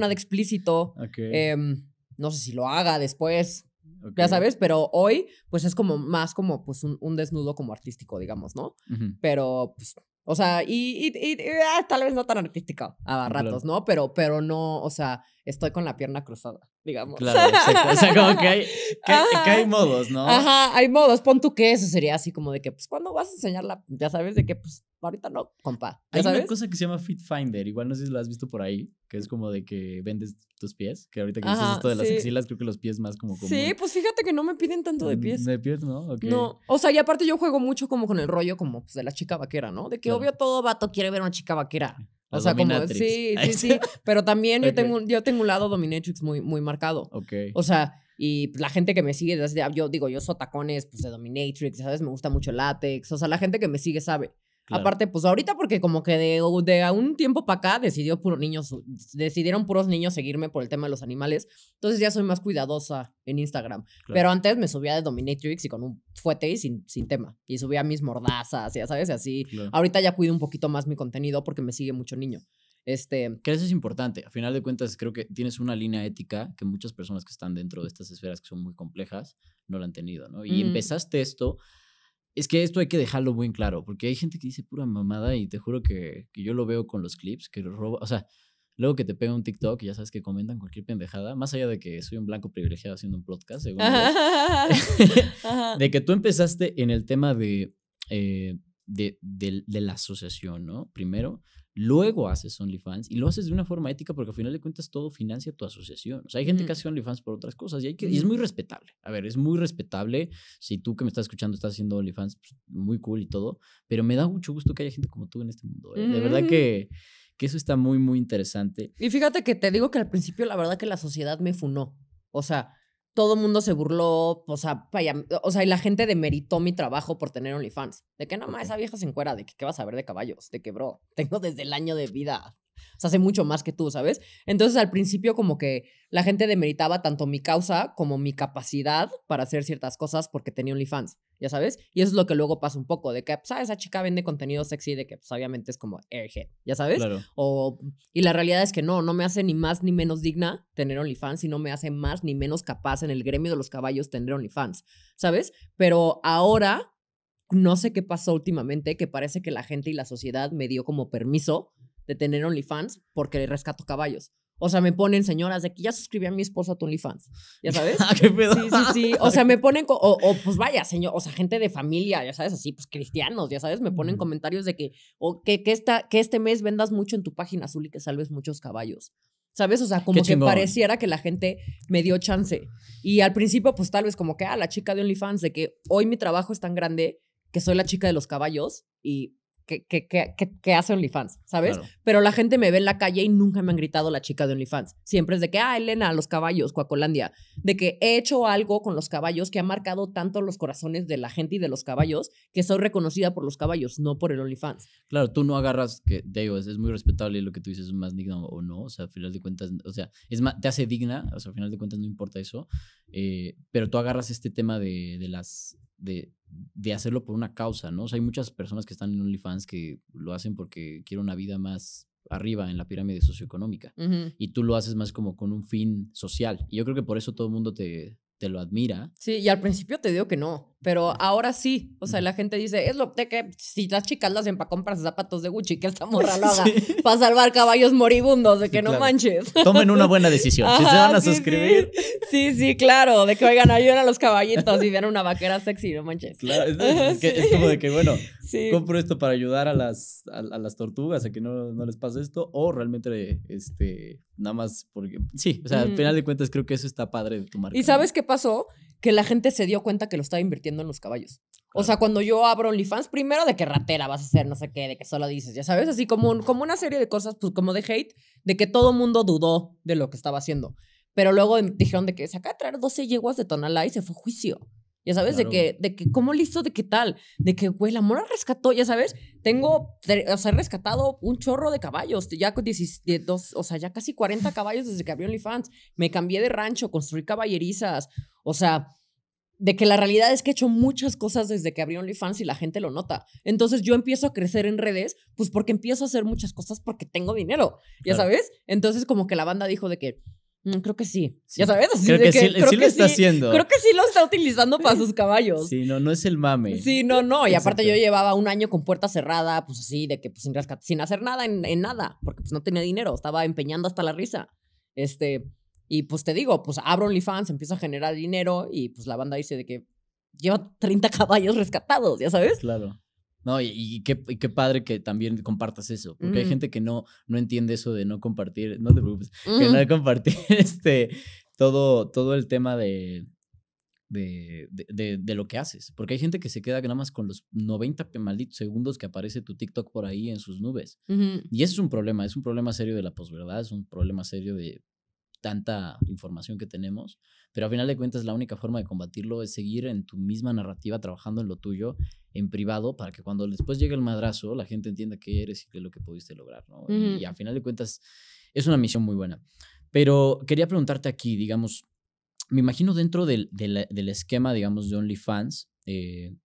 nada explícito. ok, Em, no sé si lo haga después, ya sabes, pero hoy, pues es como más como pues un, un desnudo como artístico, digamos, ¿no? Pero, pues, o sea, y, y- y- y, ah, tal vez no tan artístico a Claro. ratos, ¿no? Pero, pero no, o sea, estoy con la pierna cruzada, digamos. Claro, exacto. O sea, como que hay, que, hay modos, ¿no? Ajá, hay modos. Pon tú que eso sería así como de que, pues, ¿cuándo vas a enseñarla? Ya sabes, de que, pues, ahorita no, compa. ¿Ya Hay sabes? una cosa que se llama Fit Finder, igual no sé si lo has visto por ahí, que es como de que vendes tus pies, que ahorita que dices Ajá, esto de las sí. axilas, creo que los pies más como común. Sí, pues fíjate que no me piden tanto de Mm, pies. De pies, ¿no? Ok. No, o sea, y aparte yo juego mucho como con el rollo como pues, de la chica vaquera, ¿no? De que Claro. obvio todo vato quiere ver a una chica vaquera. O sea, como, sí, sí, sí. Pero también yo, tengo, yo tengo un lado dominatrix muy, muy marcado. Ok. O sea, y la gente que me sigue, desde, yo digo, yo soy tacones pues, de dominatrix, ¿sabes? Me gusta mucho el látex. O sea, la gente que me sigue sabe. Claro. Aparte, pues ahorita porque como que de, de a un tiempo para acá decidió puro niños, decidieron puros niños seguirme por el tema de los animales. Entonces ya soy más cuidadosa en Instagram. Claro. Pero antes me subía de dominatrix y con un fuete y sin, sin tema. Y subía mis mordazas, ya sabes, así. Claro. Ahorita ya cuido un poquito más mi contenido porque me sigue mucho niño. Este, Que eso es importante. A final de cuentas, creo que tienes una línea ética que muchas personas que están dentro de estas esferas que son muy complejas no la han tenido, ¿no? Y Ujú. empezaste esto. Es que esto hay que dejarlo muy claro, porque hay gente que dice pura mamada y te juro que, que yo lo veo con los clips, que roba, o sea, luego que te pega un TikTok, ya sabes que comentan cualquier pendejada, más allá de que soy un blanco privilegiado haciendo un podcast, según Ajá. de que tú empezaste en el tema de, eh, de, de- de la asociación, ¿no? Primero, luego haces OnlyFans y lo haces de una forma ética porque al final de cuentas todo financia tu asociación. O sea, hay gente que Ujú. hace OnlyFans por otras cosas y, hay que, y es muy respetable. A ver, es muy respetable. Si tú que me estás escuchando estás haciendo OnlyFans, pues, muy cool y todo, pero me da mucho gusto que haya gente como tú en este mundo. ¿eh? De verdad Ujú. que, que eso está muy, muy interesante. Y fíjate que te digo que al principio la verdad que la sociedad me funó. O sea, todo el mundo se burló, o sea, vaya, o sea, y la gente demeritó mi trabajo por tener OnlyFans. De que no más, esa vieja se encuera, de que qué vas a ver de caballos, de que, bro, tengo desde el año de vida. O sea, hace mucho más que tú, ¿sabes? Entonces al principio como que la gente demeritaba tanto mi causa como mi capacidad para hacer ciertas cosas porque tenía OnlyFans, ya sabes? Y eso es lo que luego pasa un poco, de que, pues, ah, esa chica vende contenido sexy, de que, pues, obviamente es como airhead, ya sabes? Claro. O, y la realidad es que no, no me hace ni más ni menos digna tener OnlyFans y no me hace más ni menos capaz en el gremio de los caballos tener OnlyFans, ¿sabes? Pero ahora, no sé qué pasó últimamente, que parece que la gente y la sociedad me dio como permiso de tener OnlyFans porque rescato caballos. O sea, me ponen señoras de que ya suscribí a mi esposo a tu OnlyFans, ¿ya sabes? Ah, qué pedo. Sí, sí, sí. O sea, me ponen, o, o, pues vaya, señor, o sea, gente de familia, ya sabes, así, pues cristianos, ya sabes, me ponen Ujú. comentarios de que, o que, que, esta, que este mes vendas mucho en tu página azul y que salves muchos caballos. ¿Sabes? O sea, como que pareciera que la gente me dio chance. Y al principio, pues tal vez como que, ah, la chica de OnlyFans, de que hoy mi trabajo es tan grande que soy la chica de los caballos y que, que, que, que, hace OnlyFans, ¿sabes? Claro. Pero la gente me ve en la calle y nunca me han gritado la chica de OnlyFans. Siempre es de que, ah, Elena, los caballos, Coacolandia. De que he hecho algo con los caballos que ha marcado tanto los corazones de la gente y de los caballos que soy reconocida por los caballos, no por el OnlyFans. Claro, tú no agarras, que te digo, es, es muy respetable lo que tú dices, es más digna o no, o sea, al final de cuentas, o sea, es más, te hace digna, o sea, al final de cuentas no importa eso, eh, pero tú agarras este tema de, de las, de, de hacerlo por una causa, ¿no? O sea, hay muchas personas que están en OnlyFans que lo hacen porque quieren una vida más arriba en la pirámide socioeconómica, y tú lo haces más como con un fin social, y yo creo que por eso todo el mundo te, te lo admira. Sí, y al principio te digo que no, pero ahora sí. O sea, la gente dice, es lo de que si las chicas lo hacen para comprarse zapatos de Gucci, que esta morra lo haga Sí. para salvar caballos moribundos, de Sí, que no claro. manches. Tomen una buena decisión, si se van a sí, suscribir... Sí, sí, claro, de que oigan, ayuden a los caballitos y vean una vaquera sexy, no manches. Claro, es, es que- es como de que, bueno, compro esto para ayudar a las, a, a las tortugas a que no, no les pase esto, o realmente, este, nada más porque, sí, o sea, al final de cuentas creo que eso está padre de tu marca. ¿Y sabes qué pasó? Que la gente se dio cuenta que lo estaba invirtiendo en los caballos. O sea, cuando yo abro OnlyFans, primero de que ratera vas a hacer no sé qué, de que solo dices, ya sabes, así como, un- como una serie de cosas, pues como de hate, de que todo mundo dudó de lo que estaba haciendo. Pero luego dijeron de que se acaba de traer 12 yeguas de Tonalá y se fue a juicio. Ya sabes, Claro. de que, de que, ¿cómo listo? ¿De qué tal? De que, güey, la mora rescató, ya sabes, tengo, o sea, he rescatado un chorro de caballos, ya con 16 de dos, o sea, ya casi 40 caballos desde que abrí OnlyFans. Me cambié de rancho, construí caballerizas, o sea, de que la realidad es que he hecho muchas cosas desde que abrí OnlyFans y la gente lo nota. Entonces yo empiezo a crecer en redes, pues porque empiezo a hacer muchas cosas porque tengo dinero, ¿ya Claro. sabes? Entonces como que la banda dijo de que, "Mm, creo que sí, Sí, ya sabes, Así Creo de que, sí, creo sí lo está haciendo. Creo que sí lo está utilizando para sus caballos. Sí, no, no es el mame. Sí, no, no. Y aparte yo llevaba un año con puerta cerrada, pues así, de que pues sin, sin hacer nada en, en nada, porque pues no tenía dinero, estaba empeñando hasta la risa. Este, y pues te digo, pues abro OnlyFans, empiezo a generar dinero y pues la banda dice de que lleva 30 caballos rescatados, ¿ya sabes? Claro. No, y, y qué, y qué padre que también compartas eso, porque hay Ujú. gente que no, no entiende eso de no compartir, no te preocupes, que no de compartir este, todo, todo el tema de, de, de, de, lo que haces. Porque hay gente que se queda nada más con los 90 malditos segundos que aparece tu TikTok por ahí en sus nubes. Y ese es un problema, es un problema serio de la posverdad, es un problema serio de tanta información que tenemos, pero al final de cuentas la única forma de combatirlo es seguir en tu misma narrativa, trabajando en lo tuyo, en privado, para que cuando después llegue el madrazo, la gente entienda qué eres y qué es lo que pudiste lograr, ¿no? y, al final de cuentas es una misión muy buena. Pero quería preguntarte aquí, digamos, me imagino dentro del, del, esquema, digamos, de OnlyFans, eh,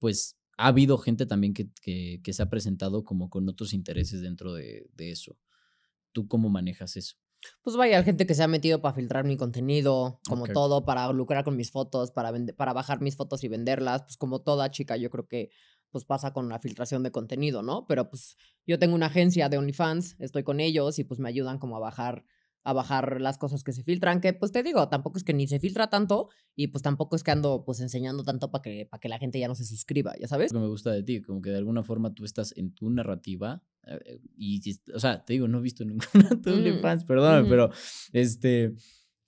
pues ha habido gente también que, que, que, se ha presentado como con otros intereses dentro de, de eso. ¿Tú cómo manejas eso? Pues vaya, hay gente que se ha metido para filtrar mi contenido, como todo, para lucrar con mis fotos, para, para bajar mis fotos y venderlas, pues como toda chica, yo creo que pues pasa con la filtración de contenido, ¿no? Pero pues yo tengo una agencia de OnlyFans, estoy con ellos y pues me ayudan como a bajar a bajar las cosas que se filtran, que pues te digo, tampoco es que ni se filtra tanto y pues tampoco es que ando pues enseñando tanto para que, para que la gente ya no se suscriba, ya sabes. Lo que me gusta de ti, como que de alguna forma tú estás en tu narrativa eh, y, o sea, te digo, no he visto ninguna de mm, fans, perdóname, pero este,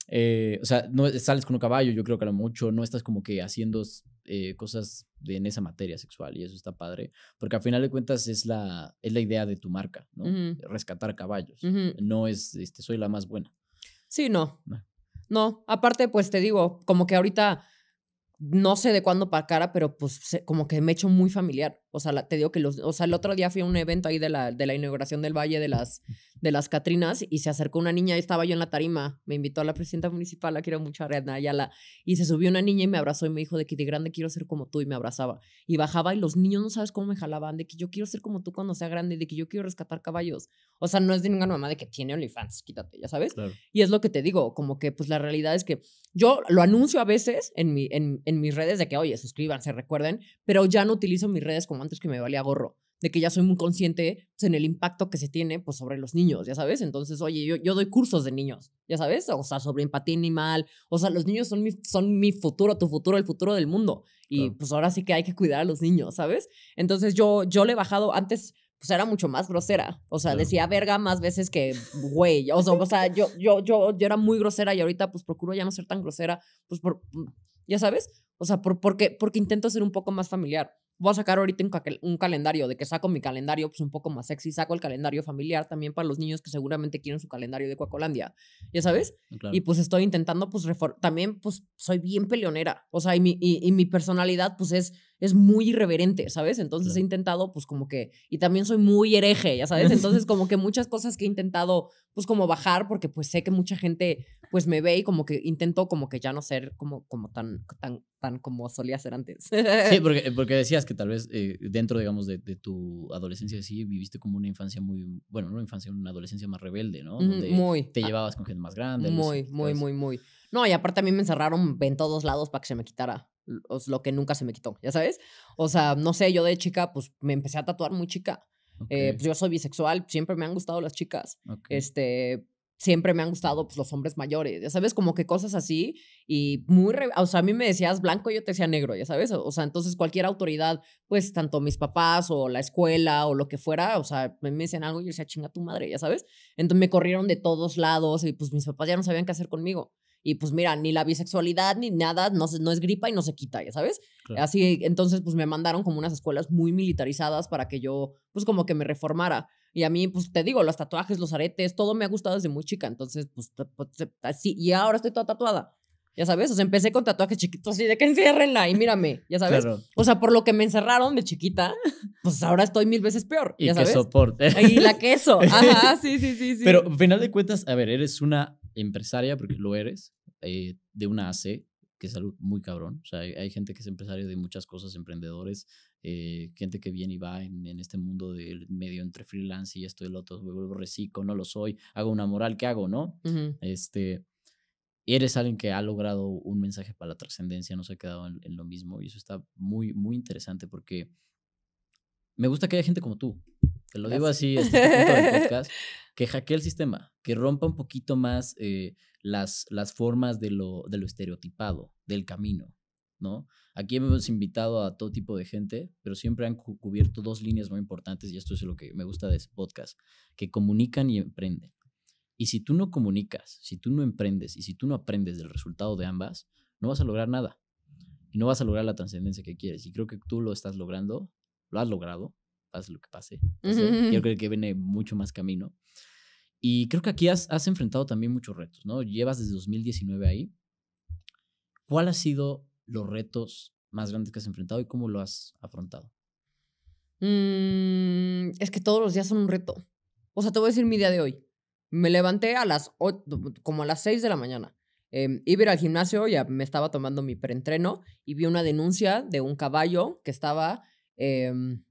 eh, o sea, no sales con un caballo, yo creo que a lo mucho no estás como que haciendo eh, cosas de, en esa materia sexual y eso está padre, porque al final de cuentas es la, es la idea de tu marca, ¿no? Rescatar caballos, no es, este, soy la más buena. Sí, no. No, aparte, pues te digo, como que ahorita no sé de cuándo para cara, pero pues como que me he hecho muy familiar. O sea, te digo que los, o sea, el otro día fui a un evento ahí de la, de la inauguración del Valle de las, de las Catrinas y se acercó una niña y estaba yo en la tarima. Me invitó a la presidenta municipal, la quiero mucho, Ariadna Ayala, y se subió una niña y me abrazó y me dijo de que de grande quiero ser como tú y me abrazaba. Y bajaba y los niños no sabes cómo me jalaban, de que yo quiero ser como tú cuando sea grande, de que yo quiero rescatar caballos. O sea, no es de ninguna mamá de que tiene OnlyFans, quítate, ya sabes. Y es lo que te digo, como que pues la realidad es que yo lo anuncio a veces en, mi, en, en mis redes de que, oye, suscríbanse, recuerden, pero ya no utilizo mis redes como antes que me valía gorro, de que ya soy muy consciente pues, en el impacto que se tiene pues, sobre los niños, ya sabes. Entonces, oye, yo, yo doy cursos de niños, ya sabes, o sea, sobre empatía animal, o sea, los niños son mi, son mi futuro, tu futuro, el futuro del mundo. Y pues ahora sí que hay que cuidar a los niños, ¿sabes? Entonces yo, yo le he bajado, antes pues era mucho más grosera. O sea, decía verga más veces que güey. O sea, o sea yo, yo, yo, yo era muy grosera y ahorita pues procuro ya no ser tan grosera, pues por, ya sabes, o sea, por, porque, porque intento ser un poco más familiar voy a sacar ahorita un, calendario, de que saco mi calendario pues un poco más sexy, saco el calendario familiar también para los niños que seguramente quieren su calendario de Coacolandia, ya sabes, y pues estoy intentando pues también pues soy bien peleonera, o sea, y mi, y, mi personalidad pues es, es muy irreverente, ¿sabes? Entonces he intentado pues como que, y también soy muy hereje, ya sabes, entonces como que muchas cosas que he intentado pues como bajar porque pues sé que mucha gente pues me ve y como que intento como que ya no ser como, como tan, tan, tan como solía ser antes. Sí, porque, porque decías que tal vez eh, dentro, digamos, de, de, tu adolescencia sí viviste como una infancia muy, bueno, no una infancia, una adolescencia más rebelde, ¿no? Donde muy. Te llevabas con gente más grande. Muy, muy, muy, muy. No, y aparte a mí me encerraron en todos lados para que se me quitara lo que nunca se me quitó, ¿ya sabes? O sea, no sé, yo de chica, pues me empecé a tatuar muy chica. Eh, pues yo soy bisexual, siempre me han gustado las chicas. Este, siempre me han gustado pues, los hombres mayores, ya sabes, como que cosas así. Y muy, o sea, a mí me decías blanco, yo te decía negro, ya sabes. O sea, entonces cualquier autoridad, pues tanto mis papás o la escuela o lo que fuera, o sea, me, decían algo y yo decía, chinga tu madre, ya sabes. Entonces me corrieron de todos lados y pues mis papás ya no sabían qué hacer conmigo. Y pues mira, ni la bisexualidad ni nada, no, no es gripa y no se quita, ya sabes. Así, entonces pues me mandaron como unas escuelas muy militarizadas para que yo pues como que me reformara. Y a mí, pues te digo, los tatuajes, los aretes, todo me ha gustado desde muy chica. Entonces, pues, pues así, y ahora estoy toda tatuada. Ya sabes, o sea, empecé con tatuajes chiquitos así de que enciérrenla y mírame, ya sabes. O sea, por lo que me encerraron de chiquita, pues ahora estoy mil veces peor. Y ya que soporte. Y la queso. Ajá, sí, sí, sí, sí. Pero, al final de cuentas, a ver, eres una empresaria, porque lo eres, eh, de una AC, que es algo muy cabrón. O sea, hay, gente que es empresaria de muchas cosas, emprendedores, eh, gente que viene y va en, este mundo del medio entre freelance y esto y lo otro, vuelvo reciclo, no lo soy, hago una moral, ¿qué hago, no? Este, eres alguien que ha logrado un mensaje para la trascendencia, no se ha quedado en, lo mismo y eso está muy, muy interesante porque me gusta que haya gente como tú, te lo digo así, este, podcast, que hackee el sistema, que rompa un poquito más eh, las, las formas de lo, de lo estereotipado, del camino, ¿no? Aquí hemos invitado a todo tipo de gente, pero siempre han cubierto dos líneas muy importantes y esto es lo que me gusta de ese podcast, que comunican y emprenden. Y si tú no comunicas, si tú no emprendes y si tú no aprendes del resultado de ambas, no vas a lograr nada. Y no vas a lograr la trascendencia que quieres. Y creo que tú lo estás logrando, lo has logrado, pase lo que pase. Yo creo que viene mucho más camino. Y creo que aquí has, has enfrentado también muchos retos, ¿no? Llevas desde 2019 ahí. ¿Cuál ha sido los retos más grandes que has enfrentado y cómo lo has afrontado? Mm, es que todos los días son un reto. O sea, te voy a decir mi día de hoy. Me levanté a las como a las 6 de la mañana. Eh, iba a ir al gimnasio, ya me estaba tomando mi preentreno y vi una denuncia de un caballo que estaba em,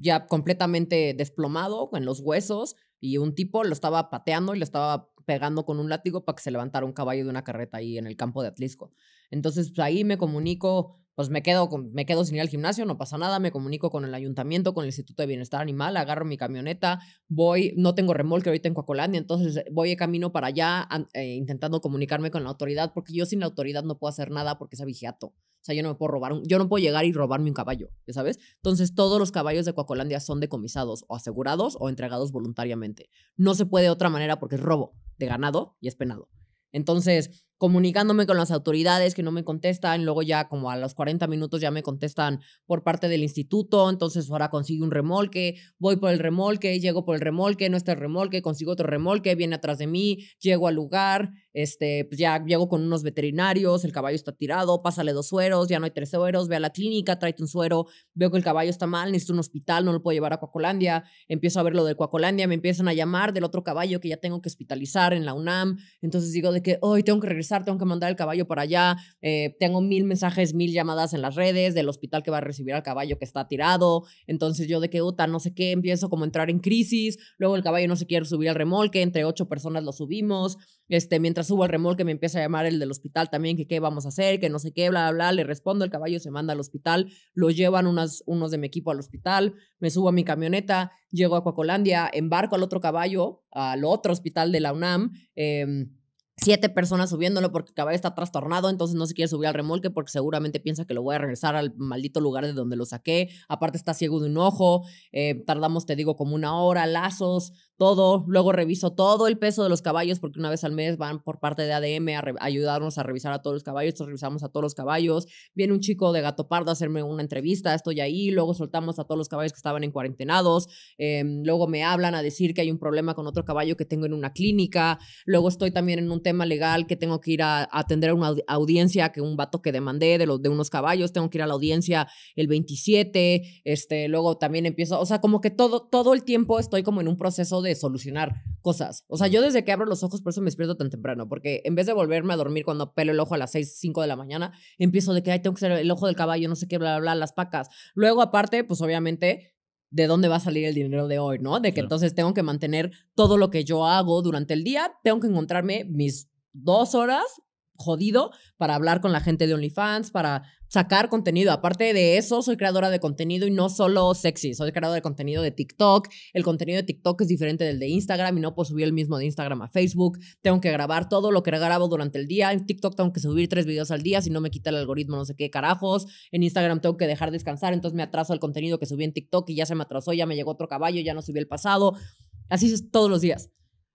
ya completamente desplomado en los huesos y un tipo lo estaba pateando y lo estaba pegando con un látigo para que se levantara un caballo de una carreta ahí en el campo de Atlisco. Entonces, pues, ahí me comunico pues me quedo, con, me quedo sin ir al gimnasio, no pasa nada, me comunico con el ayuntamiento, con el Instituto de Bienestar Animal, agarro mi camioneta, voy, no tengo remolque ahorita en Coacolandia, entonces eh, voy de camino para allá eh, intentando comunicarme con la autoridad, porque yo sin la autoridad no puedo hacer nada porque es vigiato. O sea, yo no puedo robar, yo no puedo llegar y robarme un caballo, ¿ya sabes? Entonces, todos los caballos de Coacolandia son decomisados o asegurados o entregados voluntariamente. No se puede de otra manera porque es robo de ganado y es penado. Entonces, comunicándome con las autoridades que no me contestan, luego ya como a los 40 minutos ya me contestan por parte del instituto, entonces ahora consigo un remolque, voy por el remolque, llego por el remolque, no está el remolque, consigo otro remolque, viene atrás de mí, llego al lugar, este, pues ya llego con unos veterinarios, el caballo está tirado, pásale dos sueros, ya no hay tres sueros, ve a la clínica, tráete un suero, veo que el caballo está mal, necesito un hospital, no lo puedo llevar a Coacolandia, empiezo a ver lo de Coacolandia, me empiezan a llamar del otro caballo que ya tengo que hospitalizar en la UNAM, entonces digo de que hoy tengo que regresar tengo que mandar el caballo para allá, eh, tengo mil mensajes, mil llamadas en las redes del hospital que va a recibir al caballo que está tirado, entonces yo de que, uta, no sé qué, empiezo como a entrar en crisis, luego el caballo no se quiere subir al remolque, entre ocho personas lo subimos, este, mientras subo al remolque me empieza a llamar el del hospital también, que qué vamos a hacer, que no sé qué, bla, bla, bla, le respondo, el caballo se manda al hospital, lo llevan unas, unos de mi equipo al hospital, me subo a mi camioneta, llego a Coacolandia, embarco al otro caballo, al otro hospital de la UNAM, eh, siete personas subiéndolo porque el caballo está trastornado, entonces no se quiere subir al remolque porque seguramente piensa que lo voy a regresar al maldito lugar de donde lo saqué. Aparte está ciego de un ojo, eh, tardamos, te digo, como una hora, lazos, todo. Luego reviso todo el peso de los caballos porque una vez al mes van por parte de ADM a, ayudarnos a revisar a todos los caballos. Entonces revisamos a todos los caballos. Viene un chico de Gato Pardo a hacerme una entrevista. Estoy ahí. Luego soltamos a todos los caballos que estaban en cuarentenados. Em, luego me hablan a decir que hay un problema con otro caballo que tengo en una clínica. Luego estoy también en un tema legal que tengo que ir a, atender a una audiencia que un vato que demandé de, los, de unos caballos. Tengo que ir a la audiencia el 27. Este, luego también empiezo, o sea, como que todo, todo el tiempo estoy como en un proceso de solucionar cosas. O sea, yo desde que abro los ojos, por eso me despierto tan temprano, porque en vez de volverme a dormir cuando pelo el ojo a las 6, 5 de la mañana, empiezo de que, ay, tengo que ser el ojo del caballo, no sé qué, bla, bla, bla, las pacas. Luego, aparte, pues obviamente, de dónde va a salir el dinero de hoy, ¿no? De que entonces tengo que mantener todo lo que yo hago durante el día, tengo que encontrarme mis dos horas jodido para hablar con la gente de OnlyFans, para sacar contenido. Aparte de eso, soy creadora de contenido y no solo sexy, soy creadora de contenido de TikTok. El contenido de TikTok es diferente del de Instagram y no puedo subir el mismo de Instagram a Facebook. Tengo que grabar todo lo que grabo durante el día. En TikTok tengo que subir tres videos al día, si no me quita el algoritmo no sé qué carajos. En Instagram tengo que dejar descansar, entonces me atraso el contenido que subí en TikTok y ya se me atrasó, ya me llegó otro caballo, ya no subí el pasado. Así es todos los días.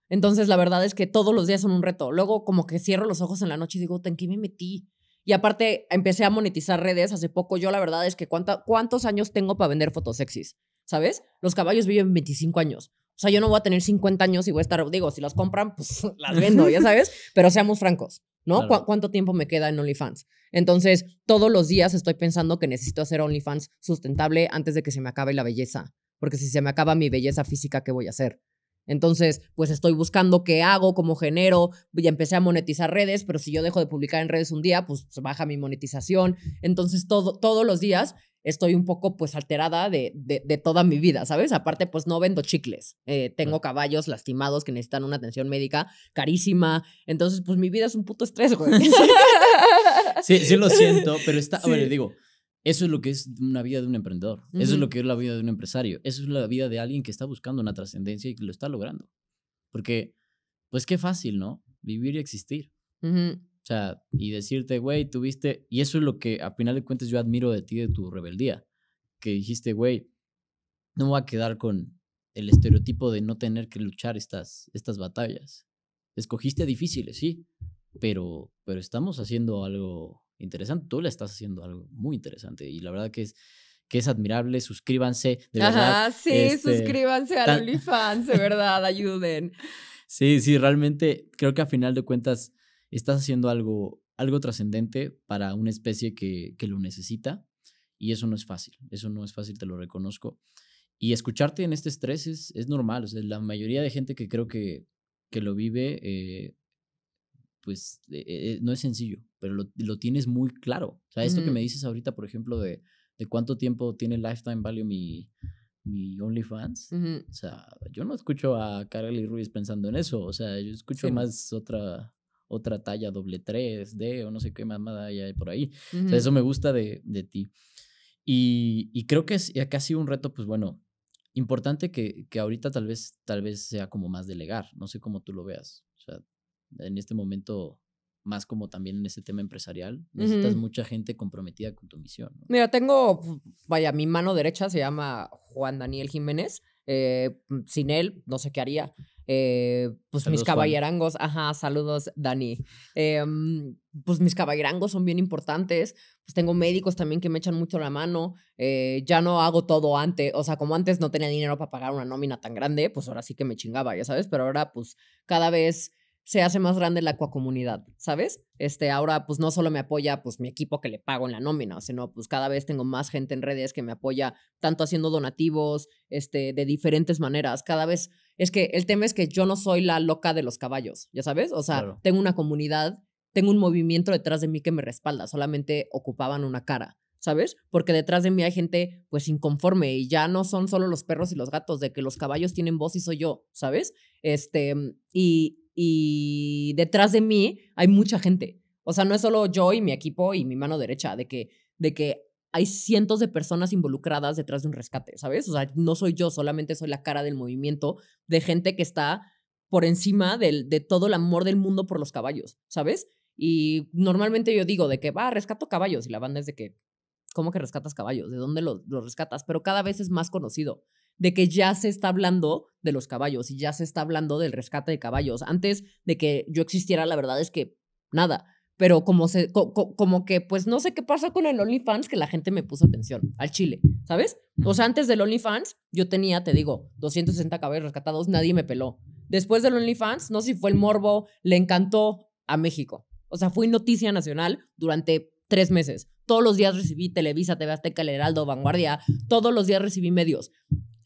Entonces, la verdad es que todos los días son un reto. Luego, como que cierro los ojos en la noche y digo, ¿en qué me metí? Y aparte, empecé a monetizar redes hace poco. Yo la verdad es que ¿cuántos años tengo para vender fotos sexys? ¿Sabes? Los caballos viven 25 años. O sea, yo no voy a tener 50 años y voy a estar, digo, si las compran, pues las vendo, ya sabes. Pero seamos francos, ¿no? ¿Cuánto tiempo me queda en OnlyFans? Entonces, todos los días estoy pensando que necesito hacer OnlyFans sustentable antes de que se me acabe la belleza. Porque si se me acaba mi belleza física, ¿qué voy a hacer? Entonces, pues estoy buscando qué hago, cómo genero, ya empecé a monetizar redes, pero si yo dejo de publicar en redes un día, pues baja mi monetización. Entonces, todo, todos los días estoy un poco pues alterada de, de, toda mi vida, ¿sabes? Aparte, pues no vendo chicles. Eh, tengo caballos lastimados que necesitan una atención médica carísima. Entonces, pues mi vida es un puto estrés, güey. sí, sí lo siento, pero está, a ver, digo, eso es lo que es una vida de un emprendedor. Eso es lo que es la vida de un empresario. Eso es la vida de alguien que está buscando una trascendencia y que lo está logrando. Porque, pues qué fácil, ¿no? Vivir y existir. O sea, y decirte, güey, tuviste. Y eso es lo que a final de cuentas yo admiro de ti, de tu rebeldía. Que dijiste, güey, no voy a quedar con el estereotipo de no tener que luchar estas, estas batallas. Escogiste difíciles, sí, pero, pero estamos haciendo algo interesante. Tú le estás haciendo algo muy interesante y la verdad que es, que es admirable. Suscríbanse, de Ajá, verdad. sí, este, suscríbanse tan- OnlyFans, de verdad, ayuden. Sí, sí, realmente creo que a final de cuentas estás haciendo algo, algo trascendente para una especie que, que lo necesita y eso no es fácil, eso no es fácil, te lo reconozco. Y escucharte en este estrés es, es normal, o sea, la mayoría de gente que creo que, que lo vive, eh, pues eh, eh, no es sencillo, pero lo, lo tienes muy claro. O sea, esto que me dices ahorita, por ejemplo, de, de cuánto tiempo tiene lifetime value mi, mi OnlyFans. O sea, yo no escucho a Carly Ruiz pensando en eso. O sea, yo escucho Sí, más otra, otra talla doble 3D o no sé qué mamada hay por ahí. O sea, eso me gusta de, de ti. Y, y creo que es, que ha sido un reto, pues bueno, importante que, que ahorita tal vez, tal vez sea como más delegar. No sé cómo tú lo veas. O sea, en este momento, más como también en ese tema empresarial, necesitas Ujú. mucha gente comprometida con tu misión. ¿no? Mira, tengo, pu- vaya, mi mano derecha se llama Juan Daniel Jiménez. eh, mm, sin él, no sé qué haría. Eh, pues mis Saludos, Juan. caballerangos, ajá, saludos, Dani. Eh, mm, pues mis caballerangos son bien importantes. Pues tengo médicos también que me echan mucho la mano. eh, ya no hago todo antes, o sea, como antes no tenía dinero para pagar una nómina tan grande, pues ahora sí que me chingaba, ya sabes, pero ahora pues cada vez se hace más grande la comunidad, ¿sabes? Este, ahora pues no solo me apoya pues mi equipo que le pago en la nómina, sino pues cada vez tengo más gente en redes que me apoya tanto haciendo donativos, este, de diferentes maneras, cada vez es que el tema es que yo no soy la loca de los caballos, ¿ya sabes? O sea, Claro. tengo una comunidad, tengo un movimiento detrás de mí que me respalda, solamente ocupaban una cara. ¿Sabes? Porque detrás de mí hay gente pues inconforme y ya no son solo los perros y los gatos, de que los caballos tienen voz y soy yo, ¿sabes? Este, y, y detrás de mí hay mucha gente. O sea, no es solo yo y mi equipo y mi mano derecha, de que, de que hay cientos de personas involucradas detrás de un rescate, ¿sabes? O sea, no soy yo, solamente soy la cara del movimiento de gente que está por encima del, de todo el amor del mundo por los caballos, ¿sabes? Y normalmente yo digo de que va, rescato caballos y la banda es de que, ¿cómo que rescatas caballos? ¿De dónde los, los rescatas? Pero cada vez es más conocido de que ya se está hablando de los caballos y ya se está hablando del rescate de caballos. Antes de que yo existiera, la verdad es que nada. Pero como, se, co- co- como que, pues no sé qué pasó con el OnlyFans, que la gente me puso atención al chile, ¿sabes? O sea, antes del OnlyFans, yo tenía, te digo, 260 caballos rescatados, nadie me peló. Después del OnlyFans, no sé si fue el morbo, le encantó a México. O sea, fui noticia nacional durante tres meses. Todos los días recibí Televisa, TV Azteca, El Heraldo, Vanguardia. Todos los días recibí medios.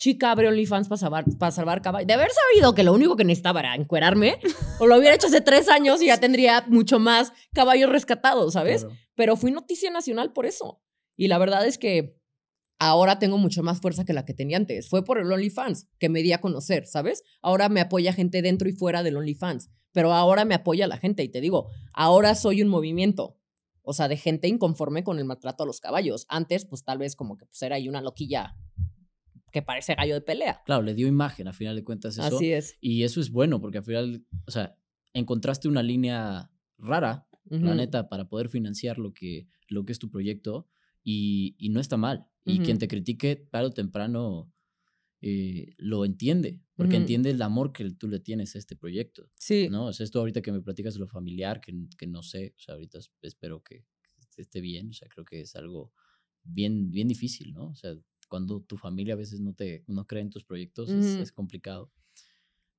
Chica abre OnlyFans para salvar, para salvar caballos. De haber sabido que lo único que necesitaba era encuerarme, o lo hubiera hecho hace tres años y ya tendría mucho más caballos rescatados, ¿sabes? Claro. Pero fui noticia nacional por eso. Y la verdad es que ahora tengo mucho más fuerza que la que tenía antes. Fue por el OnlyFans que me di a conocer, ¿sabes? Ahora me apoya gente dentro y fuera del OnlyFans, pero ahora me apoya la gente y te digo, ahora soy un movimiento. O sea, de gente inconforme con el maltrato a los caballos. Antes, pues tal vez como que pues, era ahí una loquilla que parece gallo de pelea. Claro, le dio imagen a final de cuentas eso. Así es. Y eso es bueno porque al final, o sea, encontraste una línea rara, la neta, para poder financiar lo que, lo que es tu proyecto y, y no está mal. Y Ujú. quien te critique tarde o temprano eh, lo entiende, porque entiende el amor que tú le tienes a este proyecto, Sí. ¿no? O sea, esto ahorita que me platicas de lo familiar, que, que no sé, o sea, ahorita es- espero que esté bien, o sea, creo que es algo bien, bien difícil, ¿no? O sea, cuando tu familia a veces no te no cree en tus proyectos es, complicado.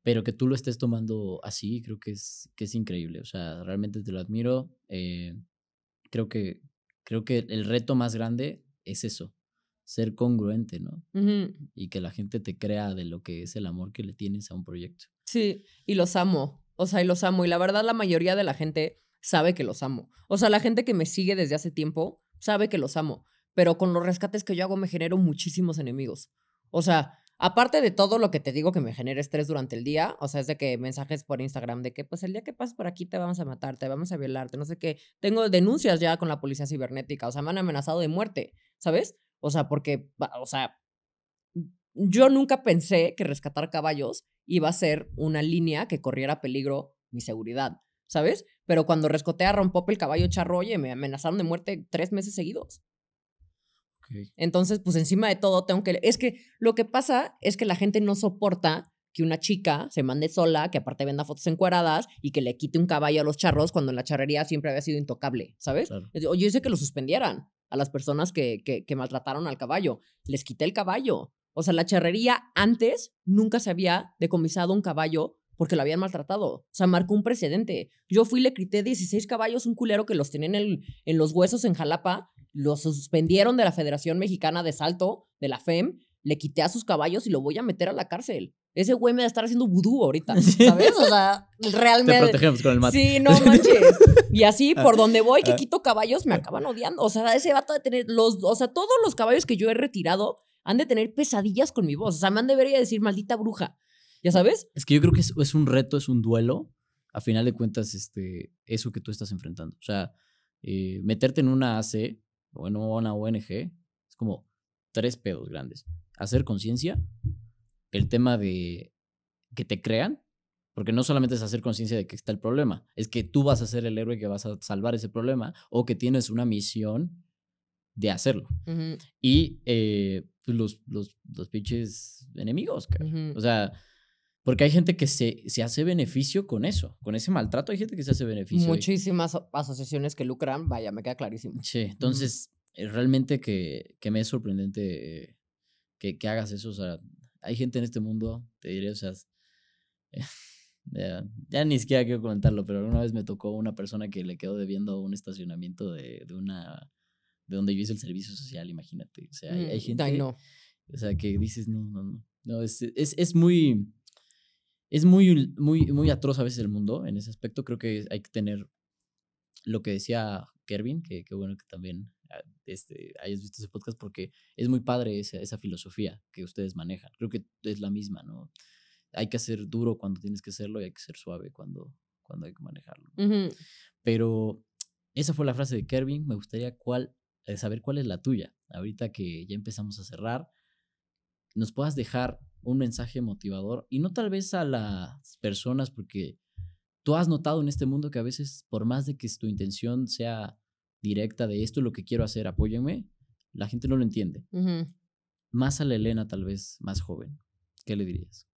Pero que tú lo estés tomando así, creo que es, que es increíble. O sea, realmente te lo admiro. eh, creo, que, creo que el reto más grande es eso, ser congruente, ¿no? Y que la gente te crea de lo que es el amor que le tienes a un proyecto. Sí, y los amo. O sea, y los amo. Y la verdad, la mayoría de la gente sabe que los amo. O sea, la gente que me sigue desde hace tiempo sabe que los amo. Pero con los rescates que yo hago me genero muchísimos enemigos. O sea, aparte de todo lo que te digo que me genera estrés durante el día, o sea, es de que mensajes por Instagram de que pues el día que pases por aquí te vamos a matar, te vamos a violarte, no sé qué. Tengo denuncias ya con la policía cibernética, o sea, me han amenazado de muerte, ¿sabes? O sea, porque, o sea, yo nunca pensé que rescatar caballos iba a ser una línea que corriera peligro mi seguridad, ¿sabes? Pero cuando rescaté a Rompop el caballo charro, oye, me amenazaron de muerte tres meses seguidos. Entonces, pues encima de todo, tengo que... Es que lo que pasa es que la gente no soporta que una chica se mande sola, que aparte venda fotos encueradas y que le quite un caballo a los charros cuando en la charrería siempre había sido intocable, ¿sabes? Claro. Yo hice que lo suspendieran a las personas que, que, que maltrataron al caballo. Les quité el caballo. O sea, la charrería antes nunca se había decomisado un caballo porque lo habían maltratado. O sea, marcó un precedente. Yo fui y le quité 16 caballos, un culero que los tenía en, el- en los huesos en Jalapa, los suspendieron de la Federación Mexicana de Salto, de la FEM, le quité a sus caballos y lo voy a meter a la cárcel. Ese güey me va a estar haciendo vudú ahorita, ¿sabes? O sea, Te realmente... protegemos con el mate. Sí, no manches. Y así, por donde voy, que Ah. quito caballos, me acaban odiando. O sea, ese vato de tener los, o sea, todos los caballos que yo he retirado han de tener pesadillas con mi voz. O sea, me han de ver y decir, maldita bruja. ¿Ya sabes? Es que yo creo que es, es un reto, es un duelo. A final de cuentas, este, eso que tú estás enfrentando. O sea, eh, meterte en una AC o en una ONG es como tres pedos grandes. Hacer conciencia, el tema de que te crean, porque no solamente es hacer conciencia de que está el problema, es que tú vas a ser el héroe que vas a salvar ese problema o que tienes una misión de hacerlo. Y eh, pues, los, los, los pinches enemigos. O sea, porque hay gente que se, se hace beneficio con eso, con ese maltrato hay gente que se hace beneficio. Muchísimas asociaciones que lucran, vaya, me queda clarísimo. Sí, entonces, eh, realmente que, que me es sorprendente eh, que, que hagas eso. O sea, hay gente en este mundo, te diré, o sea, es- ya, ya ni siquiera quiero comentarlo, pero una vez me tocó una persona que le quedó debiendo un estacionamiento de, de una de donde yo hice el servicio social, imagínate. O sea, hay, hay Mm, gente Ay, no. o sea, que dices, no, no, no. No, es, es, es muy. Es muy, muy, muy atroz a veces el mundo en ese aspecto. Creo que hay que tener lo que decía Kervin, que, que bueno que también ah, este, hayas visto ese podcast, porque es muy padre esa, esa filosofía que ustedes manejan. Creo que es la misma, ¿no? Hay que ser duro cuando tienes que serlo y hay que ser suave cuando, cuando hay que manejarlo. Pero esa fue la frase de Kervin. Me gustaría cuál, eh, saber cuál es la tuya. Ahorita que ya empezamos a cerrar, nos puedas dejar un mensaje motivador y no tal vez a las personas, porque tú has notado en este mundo que a veces, por más de que tu intención sea directa de esto es lo que quiero hacer, apóyenme, la gente no lo entiende. Más a la Elena, tal vez más joven. ¿Qué le dirías?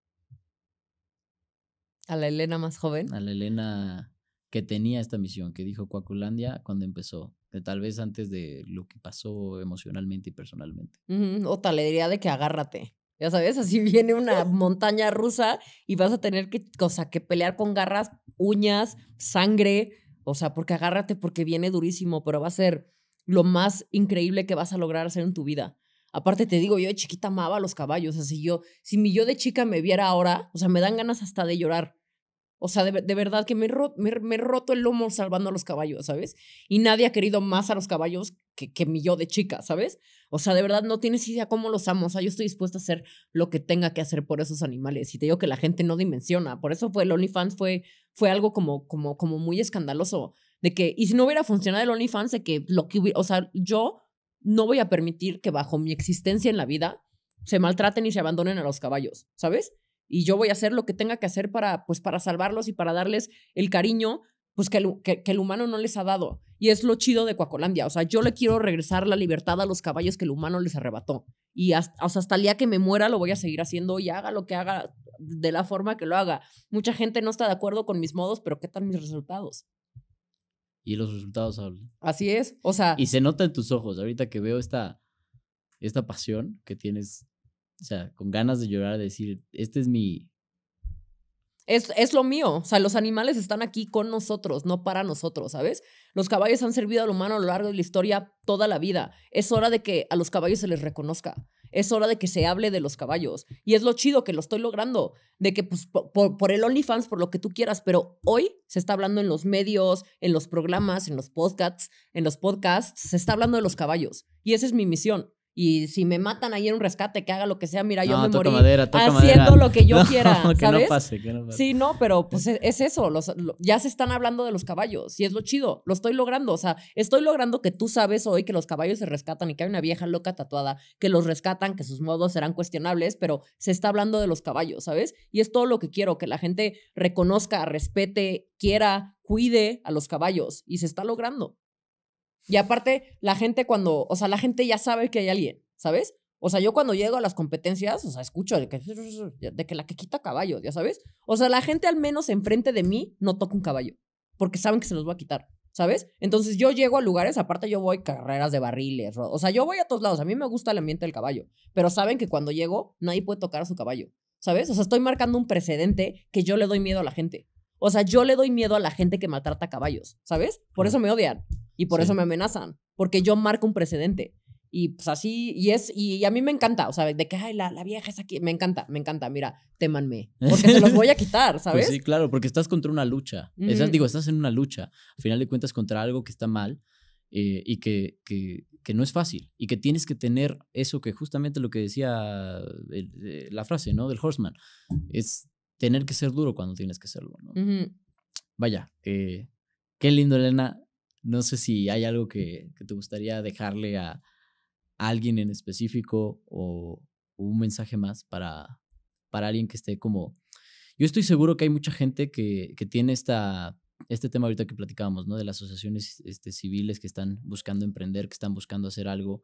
A la Elena más joven. A la Elena que tenía esta misión, que dijo Coaculandia cuando empezó, que tal vez antes de lo que pasó emocionalmente y personalmente. O tal le diría de que agárrate. Ya sabes, así viene una montaña rusa y vas a tener que, o que pelear con garras, uñas, sangre. O sea, porque agárrate porque viene durísimo, pero va a ser lo más increíble que vas a lograr hacer en tu vida. Aparte te digo, yo de chiquita amaba los caballos. Así yo, si mi yo de chica me viera ahora, o sea, me dan ganas hasta de llorar. O sea, de, de verdad que me, he me, me roto el lomo salvando a los caballos, ¿sabes? Y nadie ha querido más a los caballos que, que mi yo de chica, ¿sabes? O sea, de verdad no tienes idea cómo los amo. O sea, yo estoy dispuesta a hacer lo que tenga que hacer por esos animales. Y te digo que la gente no dimensiona. Por eso fue el OnlyFans, fue, fue algo como, como, como muy escandaloso. De que, y si no hubiera funcionado el OnlyFans, de que lo que hubiera, o sea, yo no voy a permitir que bajo mi existencia en la vida se maltraten y se abandonen a los caballos, ¿sabes? Y yo voy a hacer lo que tenga que hacer para, pues, para salvarlos y para darles el cariño pues que el, que, que el humano no les ha dado. Y es lo chido de Coacolandia. O sea, yo le quiero regresar la libertad a los caballos que el humano les arrebató. Y hasta, o sea, hasta el día que me muera lo voy a seguir haciendo y haga lo que haga de la forma que lo haga. Mucha gente no está de acuerdo con mis modos, pero ¿qué tal mis resultados? Y los resultados hablan. Así es. O sea, Y se nota en tus ojos, ahorita que veo esta, esta pasión que tienes, o sea, con ganas de llorar, de decir, este es mi... Es, es lo mío. O sea, los animales están aquí con nosotros, no para nosotros, ¿sabes? Los caballos han servido al humano a lo largo de la historia toda la vida. Es hora de que a los caballos se les reconozca. Es hora de que se hable de los caballos. Y es lo chido que lo estoy logrando. De que, pues, por, por el OnlyFans, por lo que tú quieras. Pero hoy se está hablando en los medios, en los programas, en los podcasts, en los podcasts, se está hablando de los caballos. Y esa es mi misión. Y si me matan ahí en un rescate, que haga lo que sea, mira, yo me morí madera, haciendo madera. lo que yo No, quiera, que ¿sabes? no pase, que no pase. Sí, no, pero pues es, es eso, los, lo- ya se están hablando de los caballos y es lo chido, lo estoy logrando, o sea, estoy logrando que tú sabes hoy que los caballos se rescatan y que hay una vieja loca tatuada que los rescatan, que sus modos serán cuestionables, pero se está hablando de los caballos, ¿sabes? Y es todo lo que quiero, que la gente reconozca, respete, quiera, cuide a los caballos y se está logrando. Y aparte, la gente cuando, o sea, la gente ya sabe que hay alguien, ¿sabes? O sea, yo cuando llego a las competencias, o sea, escucho de que, de que la que quita caballos, ya sabes. O sea, la gente al menos enfrente de mí no toca un caballo, porque saben que se los va a quitar. ¿Sabes? Entonces yo llego a lugares, aparte yo voy carreras de barriles, o sea, yo voy a todos lados, a mí me gusta el ambiente del caballo, pero saben que cuando llego nadie puede tocar a su caballo, ¿sabes? O sea, estoy marcando un precedente que yo le doy miedo a la gente. O sea, yo le doy miedo a la gente que maltrata caballos, ¿sabes? Por eso me odian y por eso me amenazan, porque yo marco un precedente. Y pues así, y es, y, a mí me encanta, o sea, de que, ay, la, la, vieja es aquí, me encanta, me encanta, mira, témanme, porque se los voy a quitar, pues ¿sabes? sí, claro, porque estás contra una lucha, digo, estás en una lucha, al final de cuentas contra algo que está mal eh, y que, que, que, no es fácil, y que tienes que tener eso que justamente lo que decía eh, la frase, ¿no? Del horseman, es tener que ser duro cuando tienes que serlo, ¿no? Vaya, eh, qué lindo, Elena, no sé si hay algo que, que te gustaría dejarle a alguien en específico o, un mensaje más para, para alguien que esté como... Yo estoy seguro que hay mucha gente que, que tiene esta, este tema ahorita que platicábamos, ¿no? De las asociaciones este, civiles que están buscando emprender, que están buscando hacer algo.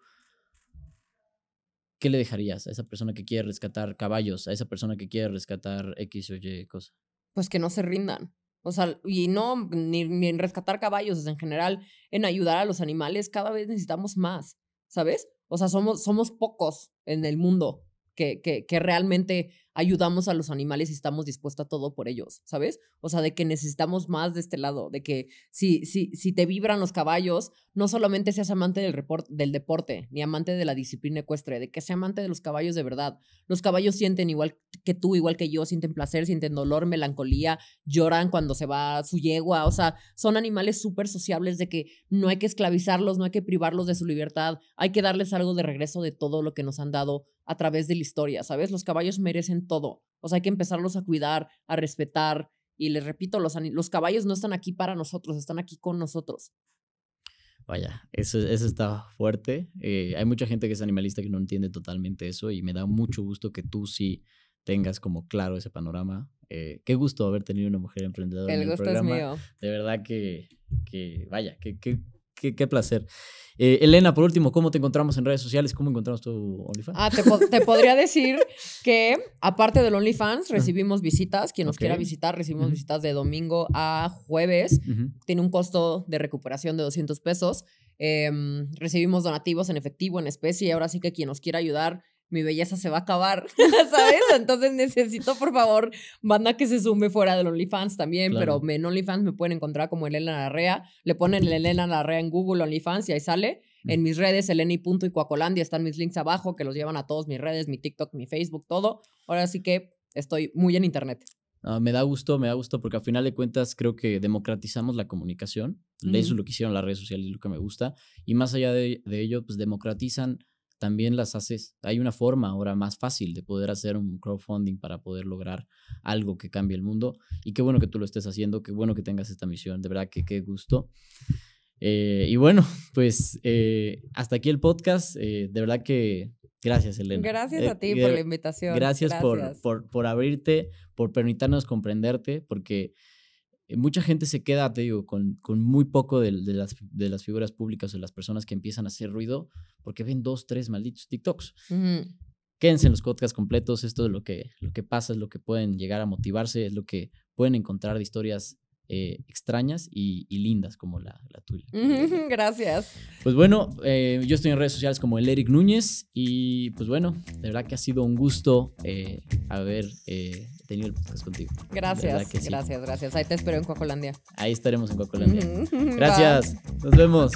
¿Qué le dejarías a esa persona que quiere rescatar caballos, a esa persona que quiere rescatar X o Y cosa? Pues que no se rindan. O sea, y no, ni, ni en rescatar caballos, en general, en ayudar a los animales, cada vez necesitamos más, ¿sabes? O sea, somos, somos pocos en el mundo que, que, que realmente ayudamos a los animales y estamos dispuestos a todo por ellos, ¿sabes? O sea, de que necesitamos más de este lado, de que si, si, si te vibran los caballos, no solamente seas amante del, del deporte, ni amante de la disciplina ecuestre, de que seas amante de los caballos de verdad. Los caballos sienten igual que tú, igual que yo, sienten placer, sienten dolor, melancolía, lloran cuando se va su yegua, o sea, son animales súper sociables de que no hay que esclavizarlos, no hay que privarlos de su libertad, hay que darles algo de regreso de todo lo que nos han dado a través de la historia, ¿sabes? Los caballos merecen todo. O sea, hay que empezarlos a cuidar, a respetar. Y les repito, los, los caballos no están aquí para nosotros, están aquí con nosotros. Vaya, eso, eso está fuerte. Eh, hay mucha gente que es animalista que no entiende totalmente eso y me da mucho gusto que tú sí tengas como claro ese panorama. Eh, qué gusto haber tenido una mujer emprendedora. El, en el gusto es mío. De verdad que, que vaya, que, que Qué, placer. Eh, Elena, por último, ¿cómo te encontramos en redes sociales? ¿Cómo encontramos tu OnlyFans? Ah, te, podría decir que, aparte del OnlyFans, recibimos visitas. Quien nos quiera visitar, recibimos visitas de domingo a jueves. Tiene un costo de recuperación de 200 pesos. Em, recibimos donativos en efectivo, en especie. Ahora sí que quien nos quiera ayudar, mi belleza se va a acabar, ¿sabes? Entonces necesito, por favor, banda que se sume fuera del OnlyFans también, pero en OnlyFans me pueden encontrar como Elena Larrea, le ponen Elena Larrea en Google OnlyFans y ahí sale. En mis redes, eleni.icuacolandia, están mis links abajo que los llevan a todos mis redes, mi TikTok, mi Facebook, todo. Ahora sí que estoy muy en internet. me da gusto, me da gusto porque al final de cuentas creo que democratizamos la comunicación. Eso es lo que hicieron las redes sociales lo que me gusta. Y más allá de, de ello, pues democratizan también las haces. Hay una forma ahora más fácil de poder hacer un crowdfunding para poder lograr algo que cambie el mundo. Y qué bueno que tú lo estés haciendo, qué bueno que tengas esta misión, de verdad que qué gusto. Eh, y bueno, pues eh, hasta aquí el podcast. Eh, de verdad que gracias, Elena. Gracias a ti por la invitación. Gracias, Por, por, por abrirte, por permitirnos comprenderte, porque eh, mucha gente se queda, te digo, con, con muy poco de, de, las, de las figuras públicas o de las personas que empiezan a hacer ruido porque ven dos, tres malditos TikToks. Quédense en los podcasts completos, esto es lo que, lo que pasa, es lo que pueden llegar a motivarse, es lo que pueden encontrar de historias eh, extrañas y, lindas como la, la tuya. Gracias. Pues bueno, eh, yo estoy en redes sociales como el Eric Núñez y pues bueno, de verdad que ha sido un gusto eh, haber tenido el podcast contigo. Gracias, gracias, gracias. Ahí te espero en Cocolandia. Ahí estaremos en Cocolandia. Gracias, nos vemos.